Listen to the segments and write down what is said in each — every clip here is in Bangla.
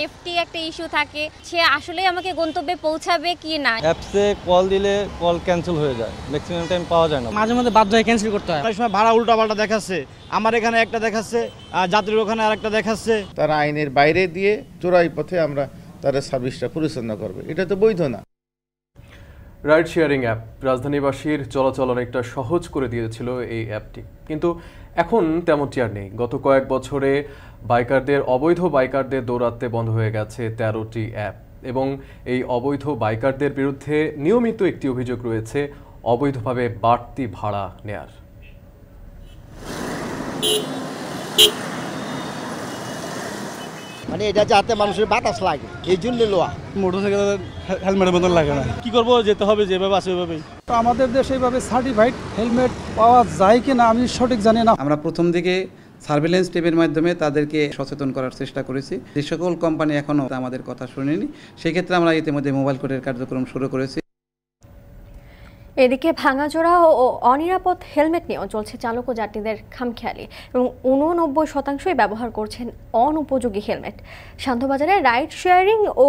সেফটি একটা ইস্যু থাকে সে আসলে আমাকে গন্তব্যে পৌঁছাবে কি না? অ্যাপসে কল দিলে কল ক্যান্সেল হয়ে যায় ম্যাক্সিমাম টাইম পাওয়া যায় না মাঝে মধ্যে বাধ্য হয়ে ক্যান্সেল করতে হয়। অনেক সময় ভাড়া উল্টা পাল্টা দেখাচ্ছে আমার এখানে একটা দেখাচ্ছে আর যাত্রীর ওখানে আরেকটা দেখাচ্ছে। তারা আইনের বাইরে দিয়ে চোরাই পথে আমরা তারা সার্ভিসটা পরিচালনা করবে এটা তো বৈধ না। রাইড শেয়ারিং অ্যাপ রাজধানীবাসীর চলাচল অনেকটা সহজ করে দিয়েছিল এই অ্যাপটি। কিন্তু এখন তেমনটি আর নেই। গত কয়েক বছরে বাইকারদের অবৈধ বাইকারদের দৌরাত্মে বন্ধ হয়ে গেছে তেরোটি অ্যাপ এবং এই অবৈধ বাইকারদের বিরুদ্ধে নিয়মিত একটি অভিযোগ রয়েছে অবৈধভাবে বাড়তি ভাড়া নেয়ার। মানে এটা যাতে মানুষের বাতাস লাগে এই জন্য লোয়া। মোটরসাইকেল হেলমেটের মতন লাগে না। কি করব যেতে হবে যেভাবে আছে ওইভাবেই। তো আমাদের দেশে এইভাবে সার্টিফাইড হেলমেট পাওয়া যায় কি না আমি সঠিক জানি না। আমরা প্রথম দিকে সার্ভেলেন্স টিমের মাধ্যমে তাদেরকে সচেতন করার চেষ্টা করেছি। যে সকল কোম্পানি এখনও আমাদের কথা শুনেনি সেক্ষেত্রে আমরা ইতিমধ্যে মোবাইল কোডের কার্যক্রম শুরু করেছি। এদিকে ভাঙাচোরা ও অনিরাপদ হেলমেট নিয়েও চলছে চালক ও যাত্রীদের খামখেয়ালি এবং উননব্বই শতাংশই ব্যবহার করছেন অনুপযোগী হেলমেট। শান্তবাজারে রাইড শেয়ারিং ও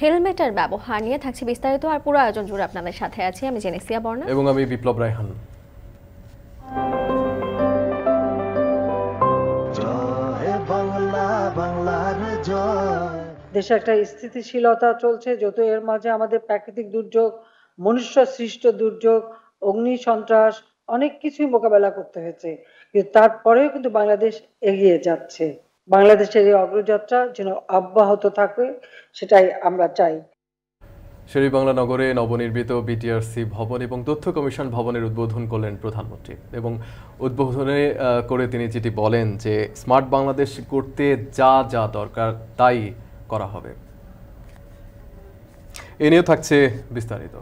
হেলমেটের ব্যবহার নিয়ে থাকছে বিস্তারিত আর পুরো আয়োজন জুড়ে আপনাদের সাথে আছি। আমি জেনেসিয়া বর্ণা এবং আমি বিপ্লব রায়হান। দেশে একটা স্থিতিশীলতা চলছে যত এর মাঝে আমাদের প্রাকৃতিক দুর্যোগ, মনুষ্য সৃষ্ট দুর্যোগ, অগ্নি সন্ত্রাস, অনেক কিছুই মোকাবেলা করতে হয়েছে। কিন্তু তারপরেও কিন্তু বাংলাদেশ এগিয়ে যাচ্ছে। বাংলাদেশের এই অগ্রযাত্রা যেন অব্যাহত থাকে সেটাই আমরা চাই। শেরিবাংলা নগরে নবনির্মিত বিটিআরসি ভবন এবং তথ্য কমিশন ভবনের উদ্বোধন করলেন প্রধানমন্ত্রী। এবং উদ্বোধনে করে তিনি যেটি বলেন যে, স্মার্ট বাংলাদেশ করতে যা যা দরকার, তাই করা হবে। এ নিয়েও থাকছে বিস্তারিত।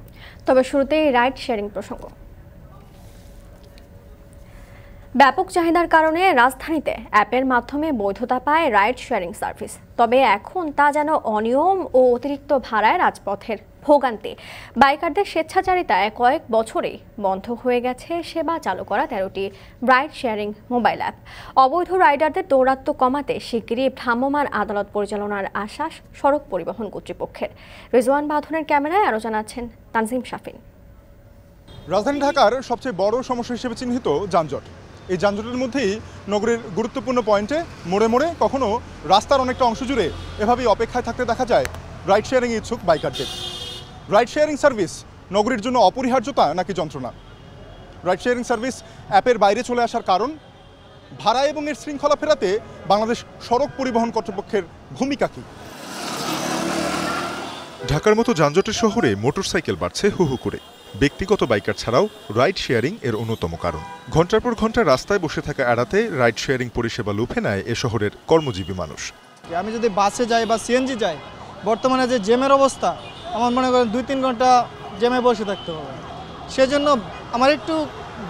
তবে শুরুতেই রাইড শেয়ারিং প্রসঙ্গ। ব্যাপক চাহিদার কারণে রাজধানীতে অ্যাপের মাধ্যমে বৈধতা পায় রাইড শেয়ারিং সার্ভিস। তবে এখন তা যেন অনিয়ম ও অতিরিক্ত ভাড়ায় রাজপথের ভোগান্তি। বাইকারদের স্বেচ্ছাচারিতায় কয়েক বছরেই বন্ধ হয়ে গেছে সেবা চালু করা তেরোটি রাইড শেয়ারিং মোবাইল অ্যাপ। অবৈধ রাইডারদের দৌরাত্ম কমাতে শিগগিরই ভ্রাম্যমাণ আদালত পরিচালনার আশ্বাস সড়ক পরিবহন কর্তৃপক্ষের। রিজওয়ান বাঁধনের ক্যামেরায় আরও জানাচ্ছেন তানজিম শাফিন। রাজধানী ঢাকার সবচেয়ে বড় সমস্যা হিসেবে চিহ্নিত যানজট। এই যানজটের মধ্যেই নগরের গুরুত্বপূর্ণ পয়েন্টে মোড়ে মোড়ে কখনো রাস্তার অনেকটা অংশ জুড়ে এভাবেই অপেক্ষায় থাকতে দেখা যায় রাইড শেয়ারিং ইচ্ছুক বাইকারদের। রাইড শেয়ারিং সার্ভিস নগরীর জন্য অপরিহার্যতা নাকি যন্ত্রণা? রাইড শেয়ারিং সার্ভিস অ্যাপের বাইরে চলে আসার কারণ? ভাড়া এবং এর শৃঙ্খলা ফেরাতে বাংলাদেশ সড়ক পরিবহন কর্তৃপক্ষের ভূমিকা কী? ঢাকার মতো যানজটের শহরে মোটরসাইকেল বাড়ছে হু হু করে। ব্যক্তিগত বাইকার ছাড়াও রাইড শেয়ারিং এর অন্যতম কারণ। ঘণ্টার পর ঘণ্টা রাস্তায় বসে থাকা এড়াতে রাইড শেয়ারিং পরিষেবা লুফে নেয় এ শহরের কর্মজীবী মানুষ। আমি যদি বাসে যাই বা সিএনজি যাই বর্তমানে যে জ্যামের অবস্থা আমার মনে করেন দুই তিন ঘণ্টা জ্যামে বসে থাকতে হবে। সেজন্য আমার একটু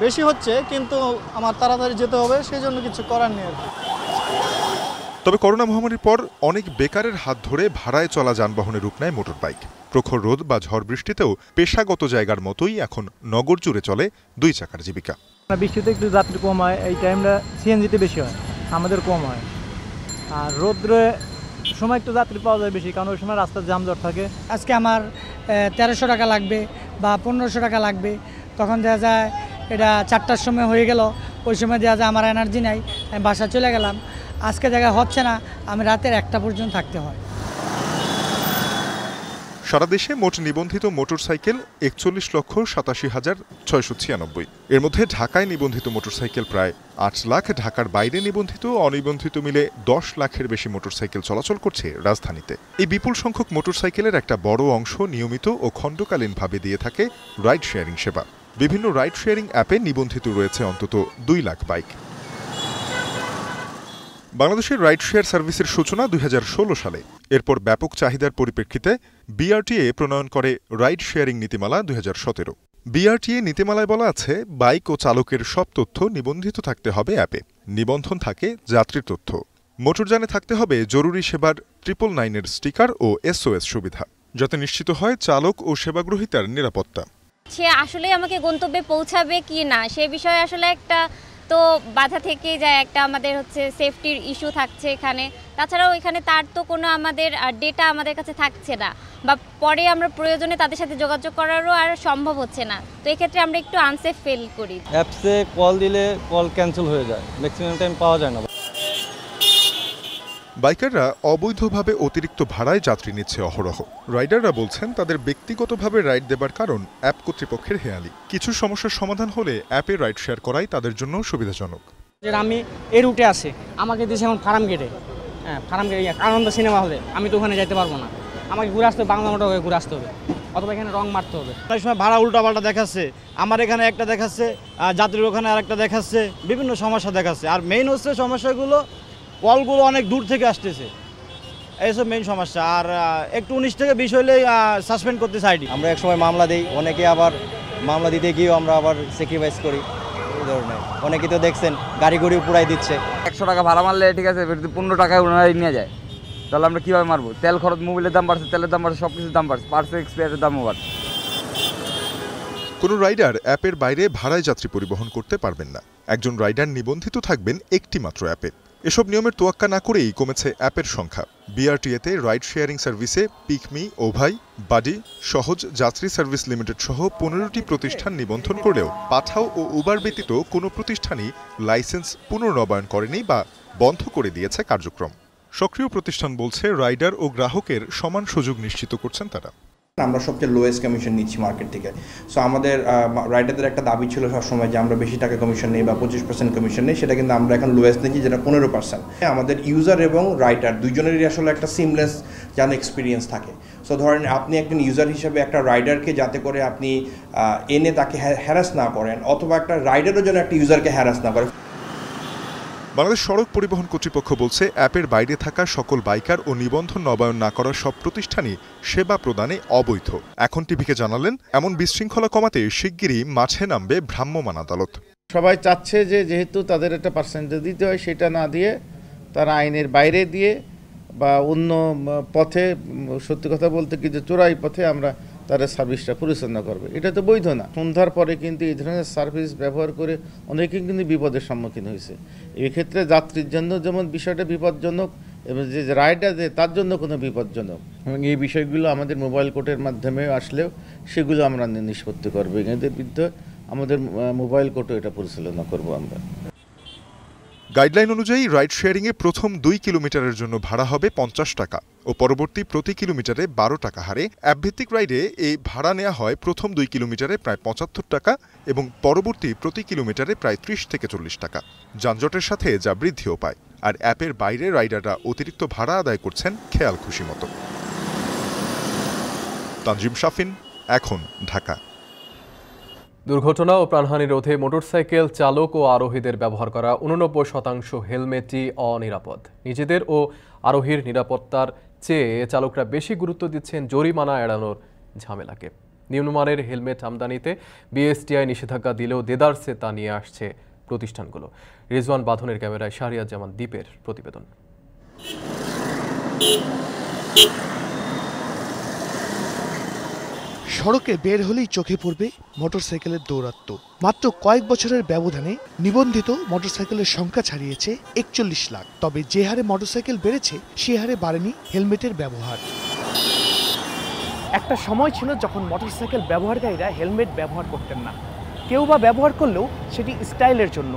বেশি হচ্ছে কিন্তু আমার তাড়াতাড়ি যেতে হবে সেজন্য কিছু করার নেই আর কি। তবে করোনা মহামারীর পর অনেক বেকারের হাত ধরে ভাড়ায় চলা যানবাহনের রূপ নেয় মোটর বাইক প্রখর রোদ বা ঝড় বৃষ্টিতেও পেশাগত জায়গার মতোই এখন নগর জুড়ে চলে দুই চাকার জীবিকা। বৃষ্টিতে একটু যাত্রী কম হয় এই টাইমটা সিএনজিতে বেশি হয় আমাদের কম হয়। আর রোদ্রে সময় একটু যাত্রী পাওয়া যায় বেশি, কারণ ওই সময় রাস্তার জামজট থাকে। আজকে আমার তেরোশো টাকা লাগবে বা পনেরোশো টাকা লাগবে। তখন দেখা যায় এটা চারটার সময় হয়ে গেল, ওই সময় দেখা যায় আমার এনার্জি নাই, আমি বাসা চলে গেলাম। আজকে জায়গায় হচ্ছে না, আমি রাতের একটা পর্যন্ত থাকতে হয়। সারা দেশে মোট নিবন্ধিত মোটরসাইকেল একচল্লিশ লক্ষ সাতাশি হাজার ছয়শো ছিয়ানব্বই। এর মধ্যে ঢাকায় নিবন্ধিত মোটরসাইকেল প্রায় আট লাখ, ঢাকার বাইরে নিবন্ধিত অনিবন্ধিত মিলে দশ লাখের বেশি মোটরসাইকেল চলাচল করছে রাজধানীতে। এই বিপুল সংখ্যক মোটরসাইকেলের একটা বড় অংশ নিয়মিত ও খণ্ডকালীনভাবে দিয়ে থাকে রাইড শেয়ারিং সেবা। বিভিন্ন রাইড শেয়ারিং অ্যাপে নিবন্ধিত রয়েছে অন্তত দুই লাখ বাইক। বাংলাদেশের রাইড শেয়ার সার্ভিসের সূচনা দুই হাজার ষোলো সালে। এরপর ব্যাপক চাহিদার পরিপ্রেক্ষিতে বিআরটিএ প্রণয়ন করে রাইড শেয়ারিং নীতিমালা দুই হাজার সতেরো। বিআরটিএ নীতিমালায় বলা আছে, বাইক ও চালকের সব তথ্য নিবন্ধিত থাকতে হবে অ্যাপে। নিবন্ধন থাকে যাত্রীর তথ্য। মোটরযানে থাকতে হবে জরুরি সেবার ট্রিপল নাইনের স্টিকার ও এসওএস সুবিধা, যাতে নিশ্চিত হয় চালক ও সেবাগ্রহীতার নিরাপত্তা। সে আসলে আমাকে গন্তব্যে পৌঁছাবে কি না, সে বিষয়ে আসলে একটা তো বাধা থেকেই যায় একটা আমাদের হচ্ছে সেফটির ইস্যু থাকছে এখানে। তাছাড়াও এখানে তার তো কোনো আমাদের ডেটা আমাদের কাছে থাকছে না। বা পরে আমরা প্রয়োজনে তাদের সাথে যোগাযোগ করারও আর সম্ভব হচ্ছে না। তো এক্ষেত্রে আমরা একটু আনসেফ ফেল করি। অ্যাপসে কল দিলে কল ক্যান্সেল হয়ে যায়। ম্যাক্সিমাম টাইম পাওয়া যায় না। বাইকাররা অবৈধভাবে অতিরিক্ত ভাড়ায় যাত্রী নিচ্ছে অহরহ। রাইডাররা বলছেন তাদের ব্যক্তিগতভাবে রাইড দেবার কারণ অ্যাপ কর্তৃপক্ষের হেয়ালি। কিছু সমস্যার সমাধান হলে অ্যাপে রাইড শেয়ার করাই তাদের জন্য সুবিধাজনক। আমি এই রুটে আছি আমাকে দিয়েছে এখন ফার্ম গেটে। হ্যাঁ ফার্ম গেটে আনন্দ সিনেমা হলে আমি তো ওখানে যাইতে পারব না। আমাকে ঘুরে আসতে হবে বাংলা মোটর হয়ে ঘুরে আসতে হবে অথবা এখানে রং মারতে হবে। অনেক সময় ভাড়া উল্টাপাল্টা দেখাচ্ছে আমার এখানে একটা দেখাচ্ছে যাত্রীর ওখানে আর একটা দেখাচ্ছে বিভিন্ন সমস্যা দেখাচ্ছে। আর মেইন হচ্ছে সমস্যাগুলো কলগুলো অনেক দূর থেকে আসতেছে। এইসব মেইন সমস্যা। আর একটু উনিশ থেকে বিশ হলেই সাসপেন্ড করতে চাইনি আমরা এক সময় মামলা দিই অনেকে আবার মামলা দিতে গিয়েও আমরা আবার স্যাক্রিফাইস করি। এই ধরনের। অনেকে তো দেখছেন গাড়ি গড়ি পুরাই দিচ্ছে। একশো টাকা ভাড়া মারলে ঠিক আছে যদি পনেরো টাকায় ওনারাই নিয়ে যায় তাহলে আমরা কীভাবে মারবো? তেল খরচ মোবিলের দাম বাড়ছে তেলের দাম বাড়ছে সব কিছুর দাম বাড়ছে পার্সেল এক্সপায়ারের দামও বাড়ছে। কোনো রাইডার অ্যাপের বাইরে ভাড়ায় যাত্রী পরিবহন করতে পারবেন না। একজন রাইডার নিবন্ধিত থাকবেন একটি মাত্র অ্যাপে। এসব নিয়মের তোয়াক্কা না করেই কমেছে অ্যাপের সংখ্যা। বিআরটিএতে রাইড শেয়ারিং সার্ভিসে পিকমি, ওভাই, বাডি, সহজ যাত্রী সার্ভিস লিমিটেড সহ পনেরোটি প্রতিষ্ঠান নিবন্ধন করলেও পাঠাও ও উবার ব্যতীত কোনো প্রতিষ্ঠানই লাইসেন্স পুনর্নবায়ন করেনি বা বন্ধ করে দিয়েছে কার্যক্রম। সক্রিয় প্রতিষ্ঠান বলছে, রাইডার ও গ্রাহকের সমান সুযোগ নিশ্চিত করছেন তারা। আমরা সবচেয়ে লোয়েস্ট কমিশন নিচ্ছি মার্কেট থেকে। সো আমাদের রাইডারদের একটা দাবি ছিল সবসময় যে আমরা বেশি টাকা কমিশন নেই বা পঁচিশ পার্সেন্ট কমিশন নেই, সেটা কিন্তু আমরা এখন লোয়েস্ট নিচ্ছি যেটা পনেরো পার্সেন্ট আমাদের ইউজার এবং রাইডার দুজনেরই আসলে একটা সিমলেস যেন এক্সপিরিয়েন্স থাকে। সো ধরেন আপনি একজন ইউজার হিসেবে একটা রাইডারকে যাতে করে আপনি এনে তাকে হ্যারাস না করেন, অথবা একটা রাইডারও যেন একটা ইউজারকে হ্যারাস না করে। বাংলাদেশ সড়ক পরিবহন কর্তৃপক্ষ বলছে, অ্যাপের বাইরে থাকা সকল বাইকার ও নিবন্ধন নবায়ন না করা সব প্রতিষ্ঠানই সেবা প্রদানে অবৈধ। এখন টিভিকে জানালেন, এমন বিশৃঙ্খলা কমাতে শিগগিরই মাঠে নামবে ভ্রাম্যমাণ আদালত। সবাই চাচ্ছে যে যেহেতু তাদের একটা পার্সেন্টেজ দিতে হয়, সেটা না দিয়ে তারা আইনের বাইরে দিয়ে বা অন্য পথে সত্যি কথা বলতে কি যে চোরাই পথে আমরা তারা সার্ভিসটা পরিচালনা করবে। এটা তো বৈধ না। সন্ধ্যার পরে কিন্তু এই ধরনের সার্ভিস ব্যবহার করে অনেকে কিন্তু বিপদের সম্মুখীন হয়েছে। এই ক্ষেত্রে যাত্রীর জন্য যেমন বিষয়টা বিপজ্জনক, এবং যে রাইডার যে তার জন্য কোনো বিপজ্জনক। এবং এই বিষয়গুলো আমাদের মোবাইল কোর্টের মাধ্যমে আসলেও সেগুলো আমরা নিষ্পত্তি করব। এদের বিরুদ্ধে আমাদের মোবাইল কোর্টও এটা পরিচালনা করব আমরা। গাইডলাইন অনুযায়ী রাইড শেয়ারিংয়ে প্রথম দুই কিলোমিটারের জন্য ভাড়া হবে পঞ্চাশ টাকা ও পরবর্তী প্রতি কিলোমিটারে বারো টাকা হারে। অ্যাপভিত্তিক রাইডে এই ভাড়া নেওয়া হয় প্রথম দুই কিলোমিটারে প্রায় পঁচাত্তর টাকা এবং পরবর্তী প্রতি কিলোমিটারে প্রায় ত্রিশ থেকে চল্লিশ টাকা। যানজটের সাথে যা বৃদ্ধিও পায়। আর অ্যাপের বাইরে রাইডাররা অতিরিক্ত ভাড়া আদায় করছেন খেয়াল খুশি মতো। তানজিম শাফিন, এখন ঢাকা। দুর্ঘটনা ও প্রাণহানি রোধে মোটরসাইকেল চালক ও আরোহীদের ব্যবহার করা উননব্বই শতাংশ হেলমেটই অনিরাপদ। নিজেদের ও আরোহীর নিরাপত্তার চেয়ে চালকরা বেশি গুরুত্ব দিচ্ছেন জরিমানা এড়ানোর ঝামেলাকে। নিম্নমানের হেলমেট আমদানিতে বিএসটিআই নিষেধাজ্ঞা দিলেও দেদারসে তা নিয়ে আসছে প্রতিষ্ঠানগুলো। রিজওয়ান বাঁধনের ক্যামেরায় শাহরিয়াজ জামান দ্বীপের প্রতিবেদন। সড়কে বের হলেই চোখে পড়বে মোটরসাইকেলের দৌরাত্ম্য মাত্র কয়েক বছরের ব্যবধানে নিবন্ধিত মোটরসাইকেলের সংখ্যা ছাড়িয়েছে একচল্লিশ লাখ। তবে যে হারে মোটরসাইকেল বেড়েছে, সে হারে বাড়েনি হেলমেটের ব্যবহার। একটা সময় ছিল যখন মোটরসাইকেল ব্যবহারকারীরা হেলমেট ব্যবহার করতেন না। কেউ বা ব্যবহার করলেও সেটি স্টাইলের জন্য।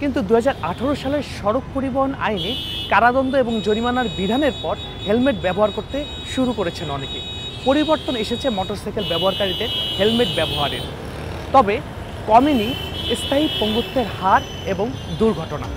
কিন্তু দু হাজার আঠারো সালের সড়ক পরিবহন আইনে কারাদণ্ড এবং জরিমানার বিধানের পর হেলমেট ব্যবহার করতে শুরু করেছেন অনেকে। পরিবর্তন এসেছে মোটরসাইকেল ব্যবহারকারীদের হেলমেট ব্যবহারের। তবে কমেনি স্থায়ী পঙ্গুত্বের হার এবং দুর্ঘটনা।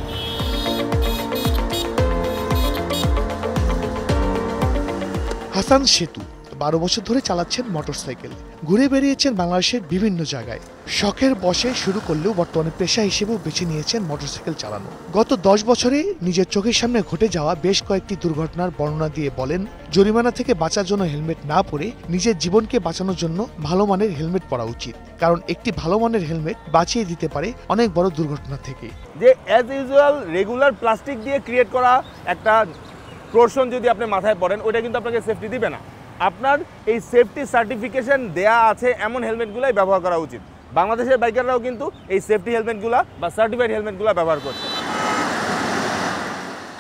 হাসান সেতু বারো বছর ধরে চালাচ্ছেন মোটরসাইকেল। ঘুরে বেরিয়েছেন বাংলাদেশের বিভিন্ন জায়গায়। শখের বসে শুরু করলেও বর্তমানে পেশা হিসেবেও বেছে নিয়েছেন মোটরসাইকেল চালানো। গত দশ বছরে নিজের চোখের সামনে ঘটে যাওয়া বেশ কয়েকটি দুর্ঘটনার বর্ণনা দিয়ে বলেন, জরিমানা থেকে বাঁচার জন্য হেলমেট না পরে নিজের জীবনকে বাঁচানোর জন্য ভালো মানের হেলমেট পরা উচিত। কারণ একটি ভালো মানের হেলমেট বাঁচিয়ে দিতে পারে অনেক বড় দুর্ঘটনা থেকে। যে অ্যাজ ইউজুয়াল রেগুলার প্লাস্টিক দিয়ে ক্রিয়েট করা একটা পোর্শন যদি আপনি মাথায় পড়েন, ওইটা কিন্তু আপনাকে সেফটি দিবে না। আপনার এই সেফটি সার্টিফিকেশন দেয়া আছে এমন হেলমেটগুলাই ব্যবহার করা উচিত। বাংলাদেশের বাইকাররাও কিন্তু এই সেফটি হেলমেটগুলো বা সার্টিফাইড হেলমেটগুলো ব্যবহার করছে।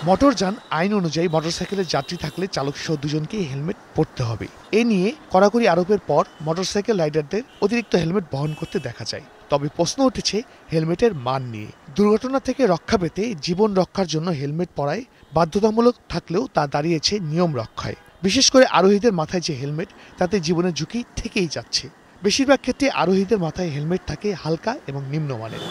মোটরযান আইন অনুযায়ী মোটরসাইকেলের যাত্রী থাকলে চালক সহ দুজনকে হেলমেট পরতে হবে। এ নিয়ে কড়াকড়ি আরোপের পর মোটরসাইকেল রাইডারদের অতিরিক্ত হেলমেট বহন করতে দেখা যায়। তবে প্রশ্ন উঠেছে হেলমেটের মান নিয়ে। দুর্ঘটনা থেকে রক্ষা পেতে জীবন রক্ষার জন্য হেলমেট পরায় বাধ্যতামূলক থাকলেও তা দাঁড়িয়েছে নিয়ম রক্ষায়। বিশেষ করে আরোহীদের মাথায় যে হেলমেট, তাতে জীবনের ঝুঁকি থেকেই যাচ্ছে। বেশিরভাগ ক্ষেত্রে আরোহীদের মাথায় হেলমেট থাকে হালকা এবং নিম্নমানের।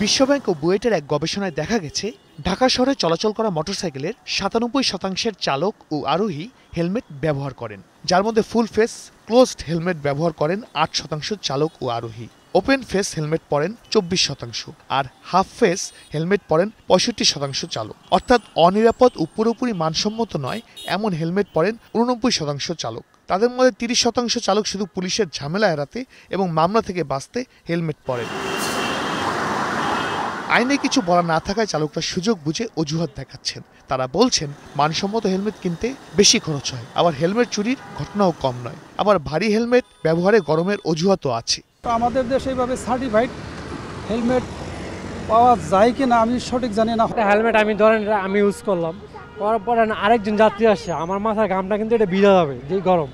বিশ্বব্যাংক ও বুয়েটের এক গবেষণায় দেখা গেছে, ঢাকা শহরে চলাচল করা মোটরসাইকেলের সাতানব্বই শতাংশের চালক ও আরোহী হেলমেট ব্যবহার করেন। যার মধ্যে ফুল ফেস, ক্লোজড হেলমেট ব্যবহার করেন আট শতাংশ চালক ও আরোহী। ওপেন ফেস হেলমেট পরেন চব্বিশ শতাংশ আর হাফ ফেস হেলমেট পরেন পঁয়ষট্টি শতাংশ চালক। অর্থাৎ অনিরাপদ ও পুরোপুরি মানসম্মত নয়, এমন হেলমেট পরেন উননব্বই শতাংশ চালক। তাদের মধ্যে তিরিশ শতাংশ চালক শুধু পুলিশের ঝামেলা এড়াতে এবং মামলা থেকে বাঁচতে হেলমেট পরেন। আইনে কিছু বলা না থাকায় চালকরা সুযোগ বুঝে অজুহাত দেখাচ্ছেন। তারা বলছেন, মানসম্মত হেলমেট কিনতে বেশি খরচ হয়। আবার হেলমেট চুরির ঘটনাও কম নয়। আবার ভারী হেলমেট ব্যবহারে গরমের অজুহাতও আছে। আমাদের দেশে এইভাবে সার্টিফাইড হেলমেট পাওয়া যায় কি না আমি সঠিক জানি না। হেলমেট আমি ধরেন আমি ইউজ করলাম। করার পরে আরেকজন যাত্রী আসছে আমার মাথার ঘামটা কিন্তু এটা ভিজা যাবে যে গরম।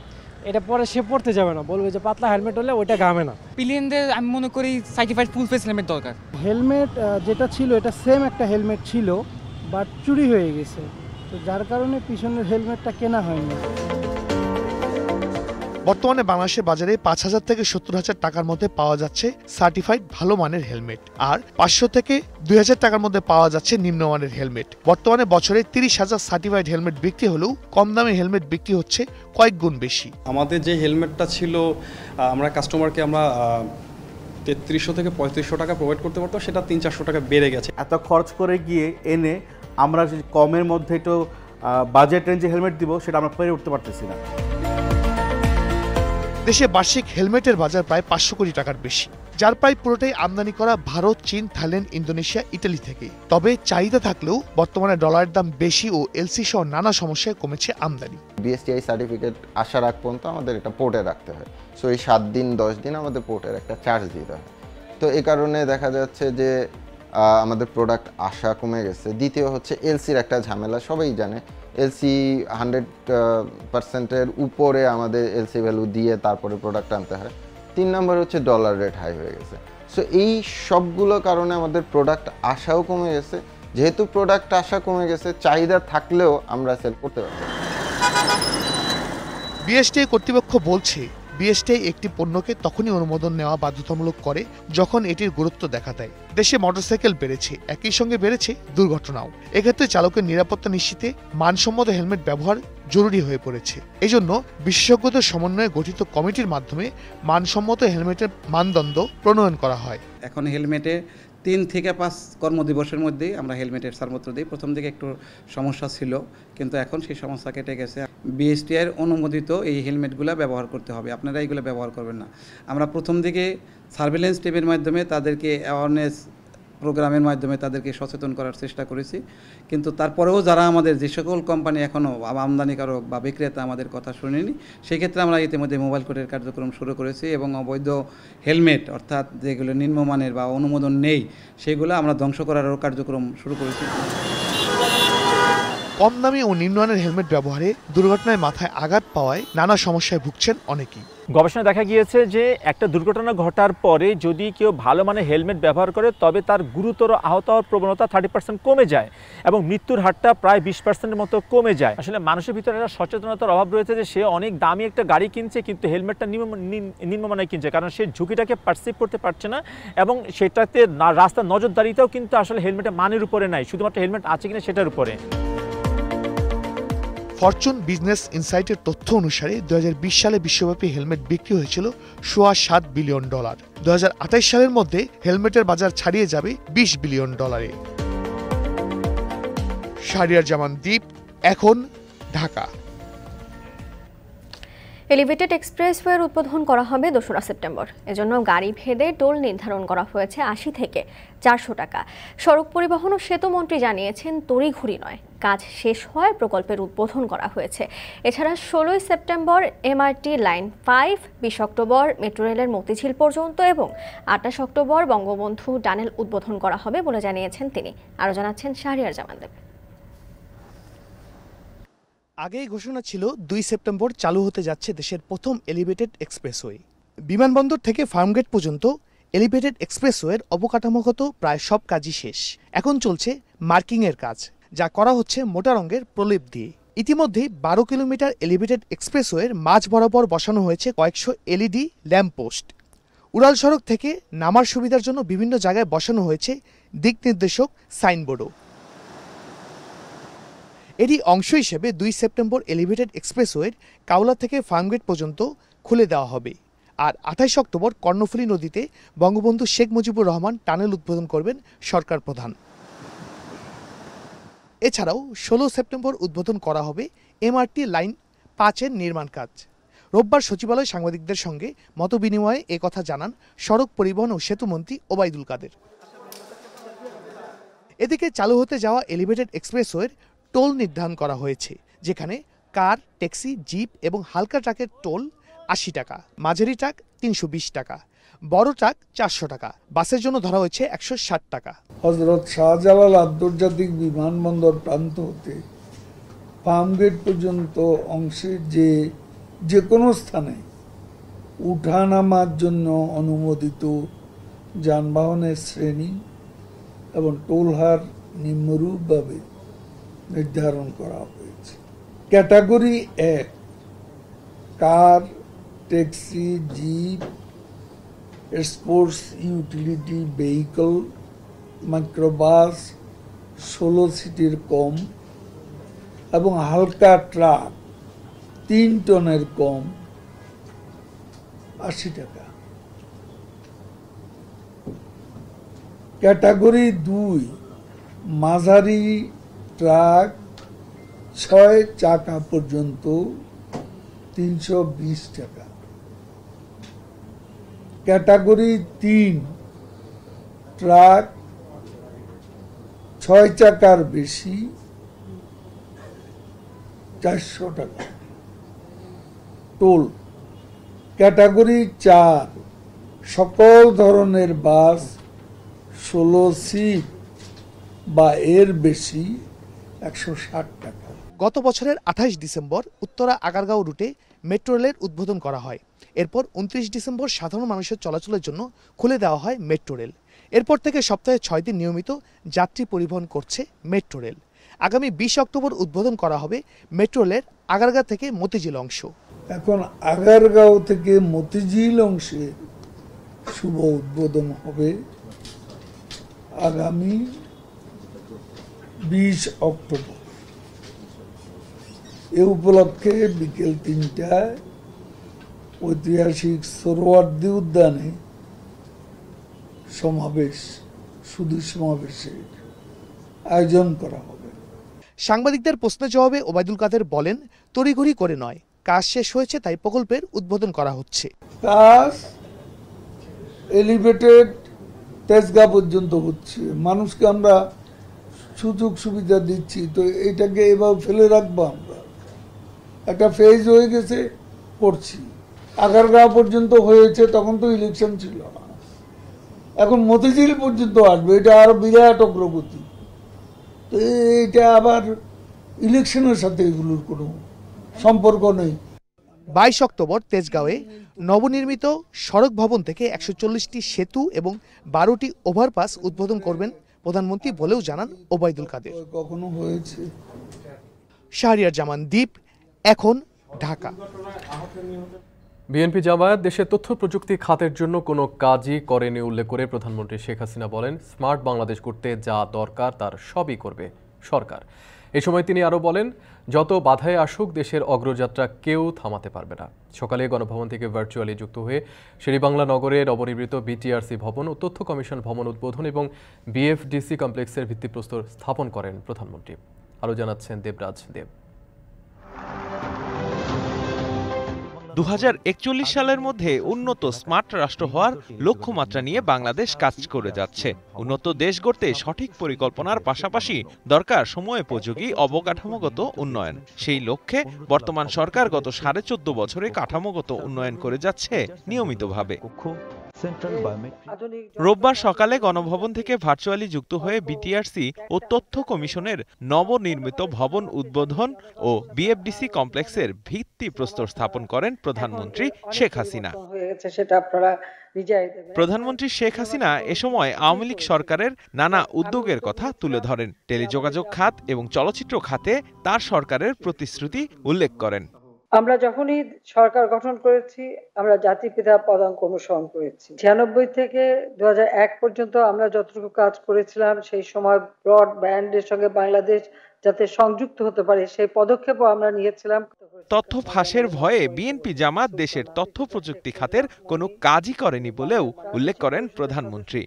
এটা পরে সে পড়তে যাবে না বলবে যে পাতলা হেলমেট হলে ওইটা ঘামে না। পিলিয়নদের আমি মনে করি সার্টিফাইড ফুল ফেস হেলমেট দরকার। হেলমেট যেটা ছিল এটা সেম একটা হেলমেট ছিল বাট চুরি হয়ে গেছে। তো যার কারণে পিছনের হেলমেটটা কেনা হয়নি। বর্তমানে বাংলাদেশের বাজারে পাঁচ হাজার থেকে সত্তর হাজার টাকার মধ্যে পাওয়া যাচ্ছে সার্টিফাইড ভালো মানের হেলমেট আর পাঁচশো থেকে দুই হাজার টাকার মধ্যে পাওয়া যাচ্ছে নিম্নমানের হেলমেট বর্তমানে বছরে তিরিশ হাজার সার্টিফাইড হেলমেট বিক্রি হলেও কম দামে হেলমেট বিক্রি হচ্ছে কয়েক গুণ বেশি। আমাদের যে হেলমেটটা ছিল আমরা কাস্টমারকে আমরা তেত্রিশশো থেকে পঁয়ত্রিশশো টাকা প্রোভাইড করতে পারতাম সেটা তিন চারশো টাকা বেড়ে গেছে। এত খরচ করে গিয়ে এনে আমরা কমের মধ্যে একটু বাজেট রেঞ্জে হেলমেট দিব সেটা আমরা পেরে উঠতে পারতেছি না। দেশে বার্ষিক হেলমেটের বাজার প্রায় পাঁচশো কোটি টাকার বেশি। যার প্রায় পুরোটাই আমদানি করা ভারত, চীন, থাইল্যান্ড, ইন্দোনেশিয়া, ইটালি থেকে। তবে চাহিদা থাকলেও বর্তমানে ডলারের দাম বেশি ও এলসি সহ নানা সমস্যায় কমেছে আমদানি। বিএসটিআই সার্টিফিকেট আসার আগ পর্যন্ত আমাদের এটা পোর্টে রাখতে হয়। সো এই সাত দিন, দশ দিন আমাদের পোর্টের একটা চার্জ দিতে হয়। তো এই কারণে দেখা যাচ্ছে যে আমাদের প্রোডাক্ট আসা কমে গেছে। দ্বিতীয় হচ্ছে এলসির একটা ঝামেলা, সবাই জানে। এলসি হান্ড্রেড পার্সেন্টের উপরে আমাদের এলসি ভ্যালু দিয়ে তারপরে প্রোডাক্ট আনতে হয়। তিন নম্বর হচ্ছে ডলার রেট হাই হয়ে গেছে। সো এই সবগুলো কারণে আমাদের প্রোডাক্ট আসাও কমে গেছে। যেহেতু প্রোডাক্ট আসা কমে গেছে, চাহিদা থাকলেও আমরা সেল করতে পারছি বিএসটি কর্তৃপক্ষ বলছে বিএসটিআই একটি পণ্যকে তখনই অনুমোদন নেওয়া বাধ্যতামূলক করে যখন এটির গুরুত্ব দেখা দেয়। দেশে মোটরসাইকেল বেড়েছে, একই সঙ্গে বেড়েছে দুর্ঘটনাও। এক্ষেত্রে চালকের নিরাপত্তা নিশ্চিতে মানসম্মত হেলমেট ব্যবহার জরুরি হয়ে পড়েছে। এজন্য বিশেষজ্ঞদের সমন্বয়ে গঠিত কমিটির মাধ্যমে মানসম্মত হেলমেটের মানদণ্ড প্রণয়ন করা হয়। এখন হেলমেটে তিন থেকে পাঁচ কর্মদিবসের মধ্যেই আমরা হেলমেটের সারমত্র দিই। প্রথম দিকে একটু সমস্যা ছিল, কিন্তু এখন সেই সমস্যা কেটে গেছে। বিএসটিআর অনুমোদিত এই হেলমেটগুলো ব্যবহার করতে হবে। আপনারা এইগুলো ব্যবহার করবেন না। আমরা প্রথম দিকে সার্ভেলেন্স টিমের মাধ্যমে তাদেরকে অ্যাওয়ারনেস প্রোগ্রামের মাধ্যমে তাদেরকে সচেতন করার চেষ্টা করেছি। কিন্তু তারপরেও যারা আমাদের যে সকল কোম্পানি এখনও আমদানিকারক বা বিক্রেতা আমাদের কথা শুনেনি, সেক্ষেত্রে আমরা ইতিমধ্যে মোবাইল কোর্টের কার্যক্রম শুরু করেছি এবং অবৈধ হেলমেট অর্থাৎ যেগুলো নিম্নমানের বা অনুমোদন নেই, সেগুলো আমরা ধ্বংস করারও কার্যক্রম শুরু করেছি। কম দামি ও নিম্নমানের হেলমেট ব্যবহারে দুর্ঘটনায় মাথায় আঘাত পাওয়ায় নানা সমস্যায় ভুগছেন অনেকেই। গবেষণায় দেখা গিয়েছে যে একটা দুর্ঘটনা ঘটার পরে যদি কেউ ভালো মানে হেলমেট ব্যবহার করে, তবে তার গুরুতর আহত হওয়ার প্রবণতা থার্টি পার্সেন্ট কমে যায় এবং মৃত্যুর হারটা প্রায় বিশ পার্সেন্টের মতো কমে যায়। আসলে মানুষের ভিতরে একটা সচেতনতার অভাব রয়েছে যে সে অনেক দামি একটা গাড়ি কিনছে, কিন্তু হেলমেটটা নিম্ন- নিম্ন- নিম্নমানের কিনছে, কারণ সে ঝুঁকিটাকে পারসিভ করতে পারছে না এবং সেটাতে রাস্তার নজরদারিতেও কিন্তু আসলে হেলমেটের মানের উপরে নাই, শুধুমাত্র হেলমেট আছে কিনা সেটার উপরে। ফরচুন বিজনেস ইনসাইটের তথ্য অনুসারে দু হাজার বিশ সালে বিশ্বব্যাপী হেলমেট বিক্রি হয়েছিল সোয়া সাত বিলিয়ন ডলার। দু সালের মধ্যে হেলমেটের বাজার ছাড়িয়ে যাবে বিশ বিলিয়ন ডলারে। শাহরিয়ার জামান দ্বীপ, এখন ঢাকা। এলিভেটেড এক্সপ্রেসওয়ের উদ্বোধন করা হবে দোসরা সেপ্টেম্বর। এজন্য গাড়ি ভেদে টোল নির্ধারণ করা হয়েছে আশি থেকে চারশো টাকা। সড়ক পরিবহন ও সেতু মন্ত্রী জানিয়েছেন, তড়িঘড়ি নয়। কাজ শেষ হয় প্রকল্পের উদ্বোধন করা হয়েছে। এছাড়া ষোলোই সেপ্টেম্বর এমআরটি লাইন ফাইভ বিশ অক্টোবর মেট্রো রেলের মতিঝিল পর্যন্ত এবং আঠাশ অক্টোবর বঙ্গবন্ধু টানেল উদ্বোধন করা হবে বলে জানিয়েছেন তিনি। আরও জানাচ্ছেন শাহরিয়ার জামান দেব। আগেই ঘোষণা ছিল, দুই সেপ্টেম্বর চালু হতে যাচ্ছে দেশের প্রথম এলিভেটেড এক্সপ্রেসওয়ে বিমানবন্দর থেকে ফার্মগেট পর্যন্ত এলিভেটেড এক্সপ্রেসওয়ের অবকাঠামোগত প্রায় সব কাজই শেষ। এখন চলছে মার্কিংয়ের কাজ। যা করা হচ্ছে মোটা রঙের প্রলেপ দিয়ে। ইতিমধ্যেই বারো কিলোমিটার এলিভেটেড এক্সপ্রেসওয়ের মাঝ বরাবর বসানো হয়েছে কয়েকশো এলইডি ল্যাম্পপোস্ট উড়াল সড়ক থেকে নামার সুবিধার জন্য বিভিন্ন জায়গায় বসানো হয়েছে দিক নির্দেশক সাইনবোর্ডও। এরই অংশ হিসেবে দুই সেপ্টেম্বর এলিভেটেড এক্সপ্রেসওয়ের কাউলা থেকে ফার্মগেট পর্যন্ত খুলে দেওয়া হবে। আর আঠাইশ অক্টোবর কর্ণফুলী নদীতে বঙ্গবন্ধু শেখ মুজিবুর রহমান টানেল উদ্বোধন করবেন সরকার প্রধান। এছাড়াও ষোলো সেপ্টেম্বর উদ্বোধন করা হবে এমআরটি লাইন পাঁচের নির্মাণ কাজ। রোববার সচিবালয় সাংবাদিকদের সঙ্গে মতবিনিময়ে কথা জানান সড়ক পরিবহন ও সেতুমন্ত্রী ওবায়দুল কাদের। এদিকে চালু হতে যাওয়া এলিভেটেড এক্সপ্রেসওয়ের টোল নির্ধারণ করা হয়েছে, যেখানে কার, ট্যাক্সি, জিপ এবং হালকা ট্রাকের টোল আশি টাকা, মাঝারি ট্রাক তিনশো বিশ টাকা বড় ট্রাক চারশো টাকা, বাসের জন্য ধরা হয়েছে একশো ষাট টাকা। হজরত শাহজালাল আন্তর্জাতিক বিমানবন্দর প্রান্ত হতে ফার্মগেট পর্যন্ত অংশে যে যে কোনো স্থানে উঠানামার জন্য অনুমোদিত যানবাহনের শ্রেণি এবং টোল হার নিম্নরূপভাবে নির্ধারণ করা হয়েছে। ক্যাটাগরি এক, car, taxi, jeep sports utility vehicle microbus ষোলো সিটির কম এবং হালকা ট্রাক তিন টনের কম আশি টাকা। ক্যাটাগরি দুই, মাঝারি ট্রাক ছয় চাকা পর্যন্ত তিনশো বিশ টাকা। ক্যাটাগরি তিন। ট্রাক ছয় চাকার বেশি, চারশো টাকা। টোল, ক্যাটাগরি চার। সকল ধরনের বাস ষোলো সিট বা এর বেশি একশো ষাট টাকা। গত বছরের আঠাশ ডিসেম্বর উত্তরা আগারগাঁও রুটে মেট্রো রেলের উদ্বোধন করা হয়। এরপর উনত্রিশ ডিসেম্বর সাধারণ মানুষের চলাচলের জন্য খুলে দেওয়া হয় মেট্রো রেল। এরপর থেকে সপ্তাহে ছয় দিন নিয়মিত যাত্রী পরিবহন করছে মেট্রো রেল। আগামী বিশ অক্টোবর উদ্বোধন করা হবে মেট্রো রেলের আগারগাঁ থেকে মতিঝিল অংশ। এখন আগারগাঁও থেকে মতিঝিল অংশে শুভ উদ্বোধন হবে আগামী বিশ অক্টোবর। এ উপলক্ষে বিকেল তিনটায় ঐতিহাসিক সরোয়ার্দী উদ্যানে সমাবেশ শুধু সমাবেশের আয়োজন করা হবে। সাংবাদিকদের প্রশ্নের জবাবে ওবায়দুল কাদের বলেন তড়িঘড়ি করে নয় কাজ শেষ হয়েছে তাই প্রকল্পের উদ্বোধন করা হচ্ছে। কাজ এলিভেটেড তেজগা পর্যন্ত হচ্ছে। মানুষকে আমরা সুযোগ সুবিধা দিচ্ছি তো এটাকে এভাবে ফেলে রাখব আমরা একটা ফেজ হয়ে গেছে করছি আগারগাঁও পর্যন্ত হয়েছে তখন তো ইলেকশন ছিল। না এখন মতিঝিল পর্যন্ত আসবে এটা আরও বিরাট অগ্রগতি। তো এটা আবার ইলেকশনের সাথে এগুলোর কোনো সম্পর্ক নেই। বাইশ অক্টোবর তেজগাঁওয়ে নবনির্মিত সড়ক ভবন থেকে একশো চল্লিশটি সেতু এবং বারোটি ওভারপাস উদ্বোধন করবেন প্রধানমন্ত্রী বলেও জানান ওবায়দুল কাদের। কখনো হয়েছে। শাহরিয়ার জামান দ্বীপ এখন ঢাকা। বিএনপি জামায়াত দেশের তথ্য প্রযুক্তি খাতের জন্য কোনো কাজই করেনি উল্লেখ করে প্রধানমন্ত্রী শেখ হাসিনা বলেন, স্মার্ট বাংলাদেশ করতে যা দরকার তার সবই করবে সরকার। এই সময় তিনি আরও বলেন, যত বাধায় আসুক দেশের অগ্রযাত্রা কেউ থামাতে পারবে না। সকালে গণভবন থেকে ভার্চুয়ালি যুক্ত হয়ে শেরিবাংলা নগরে নবনির্মিত বিটিআরসি ভবন ও তথ্য কমিশন ভবন উদ্বোধন এবং বিএফডিসি কমপ্লেক্সের ভিত্তিপ্রস্তর স্থাপন করেন প্রধানমন্ত্রী। আরও জানাচ্ছেন দেবরাজ দেব। দু হাজার একচল্লিশ সালের মধ্যে উন্নত স্মার্ট রাষ্ট্র হওয়ার লক্ষ্যমাত্রা নিয়ে বাংলাদেশ কাজ করে যাচ্ছে। উন্নত দেশ গড়তে সঠিক পরিকল্পনার পাশাপাশি দরকার সময়োপযোগী অবকাঠামোগত উন্নয়ন। সেই লক্ষ্যে বর্তমান সরকার গত সাড়ে চোদ্দ বছরে কাঠামোগত উন্নয়ন করে যাচ্ছে নিয়মিতভাবে। রোববার সকালে গণভবন থেকে ভার্চুয়ালি যুক্ত হয়ে বিটিআরসি ও তথ্য কমিশনের নবনির্মিত ভবন উদ্বোধন ও বিএফডিসি কমপ্লেক্সের ভিত্তি প্রস্তর স্থাপন করেন প্রধানমন্ত্রী শেখ হাসিনা। সেটা আপনারা প্রধানমন্ত্রী শেখ হাসিনা এ সময় আওয়ামী লীগ সরকারের নানা উদ্যোগের কথা তুলে ধরেন। টেলিযোগাযোগ খাত এবং চলচ্চিত্র খাতে তার সরকারের প্রতিশ্রুতি উল্লেখ করেন। আমরা যখনই সরকার গঠন করেছি আমরা জাতির পিতার পদাঙ্ক অনুসরণ করেছি। ছিয়ানব্বই থেকে দু পর্যন্ত আমরা যতটুকু কাজ করেছিলাম সেই সময় ব্রড ব্যান্ডের সঙ্গে বাংলাদেশ যাতে সংযুক্ত হতে পারে সেই পদক্ষেপও আমরা নিয়েছিলাম। তথ্য ফাঁসের ভয়ে বিএনপি জামাত দেশের তথ্য প্রযুক্তি খাতের কোনো কাজই করেনি বলেও উল্লেখ করেন প্রধানমন্ত্রী।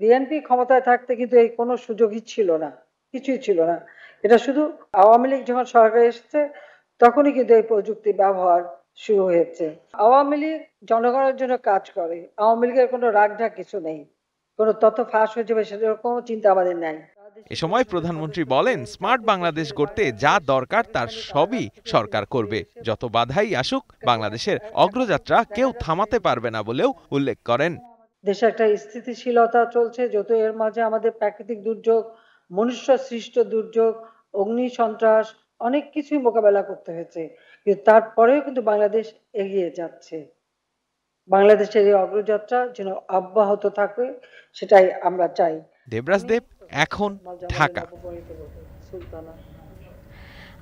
বিএনপি ক্ষমতায় থাকতে কিন্তু এই কোনো সুযোগই ছিল না কিছুই ছিল না। এটা শুধু আওয়ামী লীগ যখন সরকারে এসেছে তখনই কিন্তু এই প্রযুক্তি ব্যবহার শুরু হয়েছে। আওয়ামী লীগ জনগণের জন্য কাজ করে। আওয়ামী লীগের কোনো রাগঢাক কিছু নেই। কোনো তথ্য ফাঁস হয়ে যাবে সেটার কোনো চিন্তা আমাদের নাই। এ সময় প্রধানমন্ত্রী বলেন স্মার্ট বাংলাদেশ গড়তে যা দরকার তার সবই সরকার করবে। যত বাধাই আসুক বাংলাদেশের অগ্রযাত্রা কেউ থামাতে পারবে না বলেও উল্লেখ করেন। দেশে একটা স্থিতিশীলতা চলছে যত এর মাঝে আমাদের প্রাকৃতিক দুর্যোগ মনুষ্য সৃষ্ট দুর্যোগ অগ্নি সন্ত্রাস অনেক কিছুই মোকাবেলা করতে হয়েছে। কিন্তু তারপরেও কিন্তু বাংলাদেশ এগিয়ে যাচ্ছে। বাংলাদেশের এই অগ্রযাত্রা যেন অব্যাহত থাকে সেটাই আমরা চাই। দেবরাজ দেব এখন ঢাকা। সুলতানা।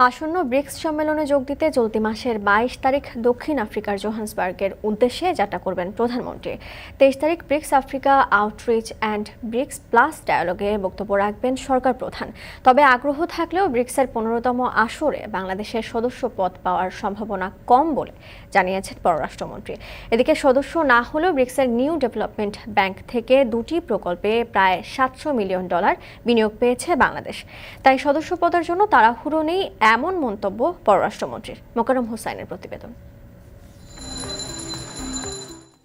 আসন্ন ব্রিক্স সম্মেলনে যোগ দিতে চলতি মাসের বাইশ তারিখ দক্ষিণ আফ্রিকার জোহান্সবার্গের উদ্দেশ্যে যাত্রা করবেন প্রধানমন্ত্রী। তেইশ তারিখ BRICS Africa outreach and BRICS plus ডায়ালগে বক্তব্য রাখবেন সরকার প্রধান। তবে আগ্রহ থাকলেও ব্রিক্সের পনেরোতম আসরে বাংলাদেশের সদস্য পদ পাওয়ার সম্ভাবনা কম বলে জানিয়েছেন পররাষ্ট্রমন্ত্রী। এদিকে সদস্য না হলেও ব্রিক্সের নিউ ডেভেলপমেন্ট ব্যাংক থেকে দুটি প্রকল্পে প্রায় সাতশো মিলিয়ন ডলার বিনিয়োগ পেয়েছে বাংলাদেশ। তাই সদস্য পদের জন্য তাড়াহুড়ো নেই এমন মন্তব্য পররাষ্ট্রমন্ত্রীর। মোকারম হোসাইনের প্রতিবেদন।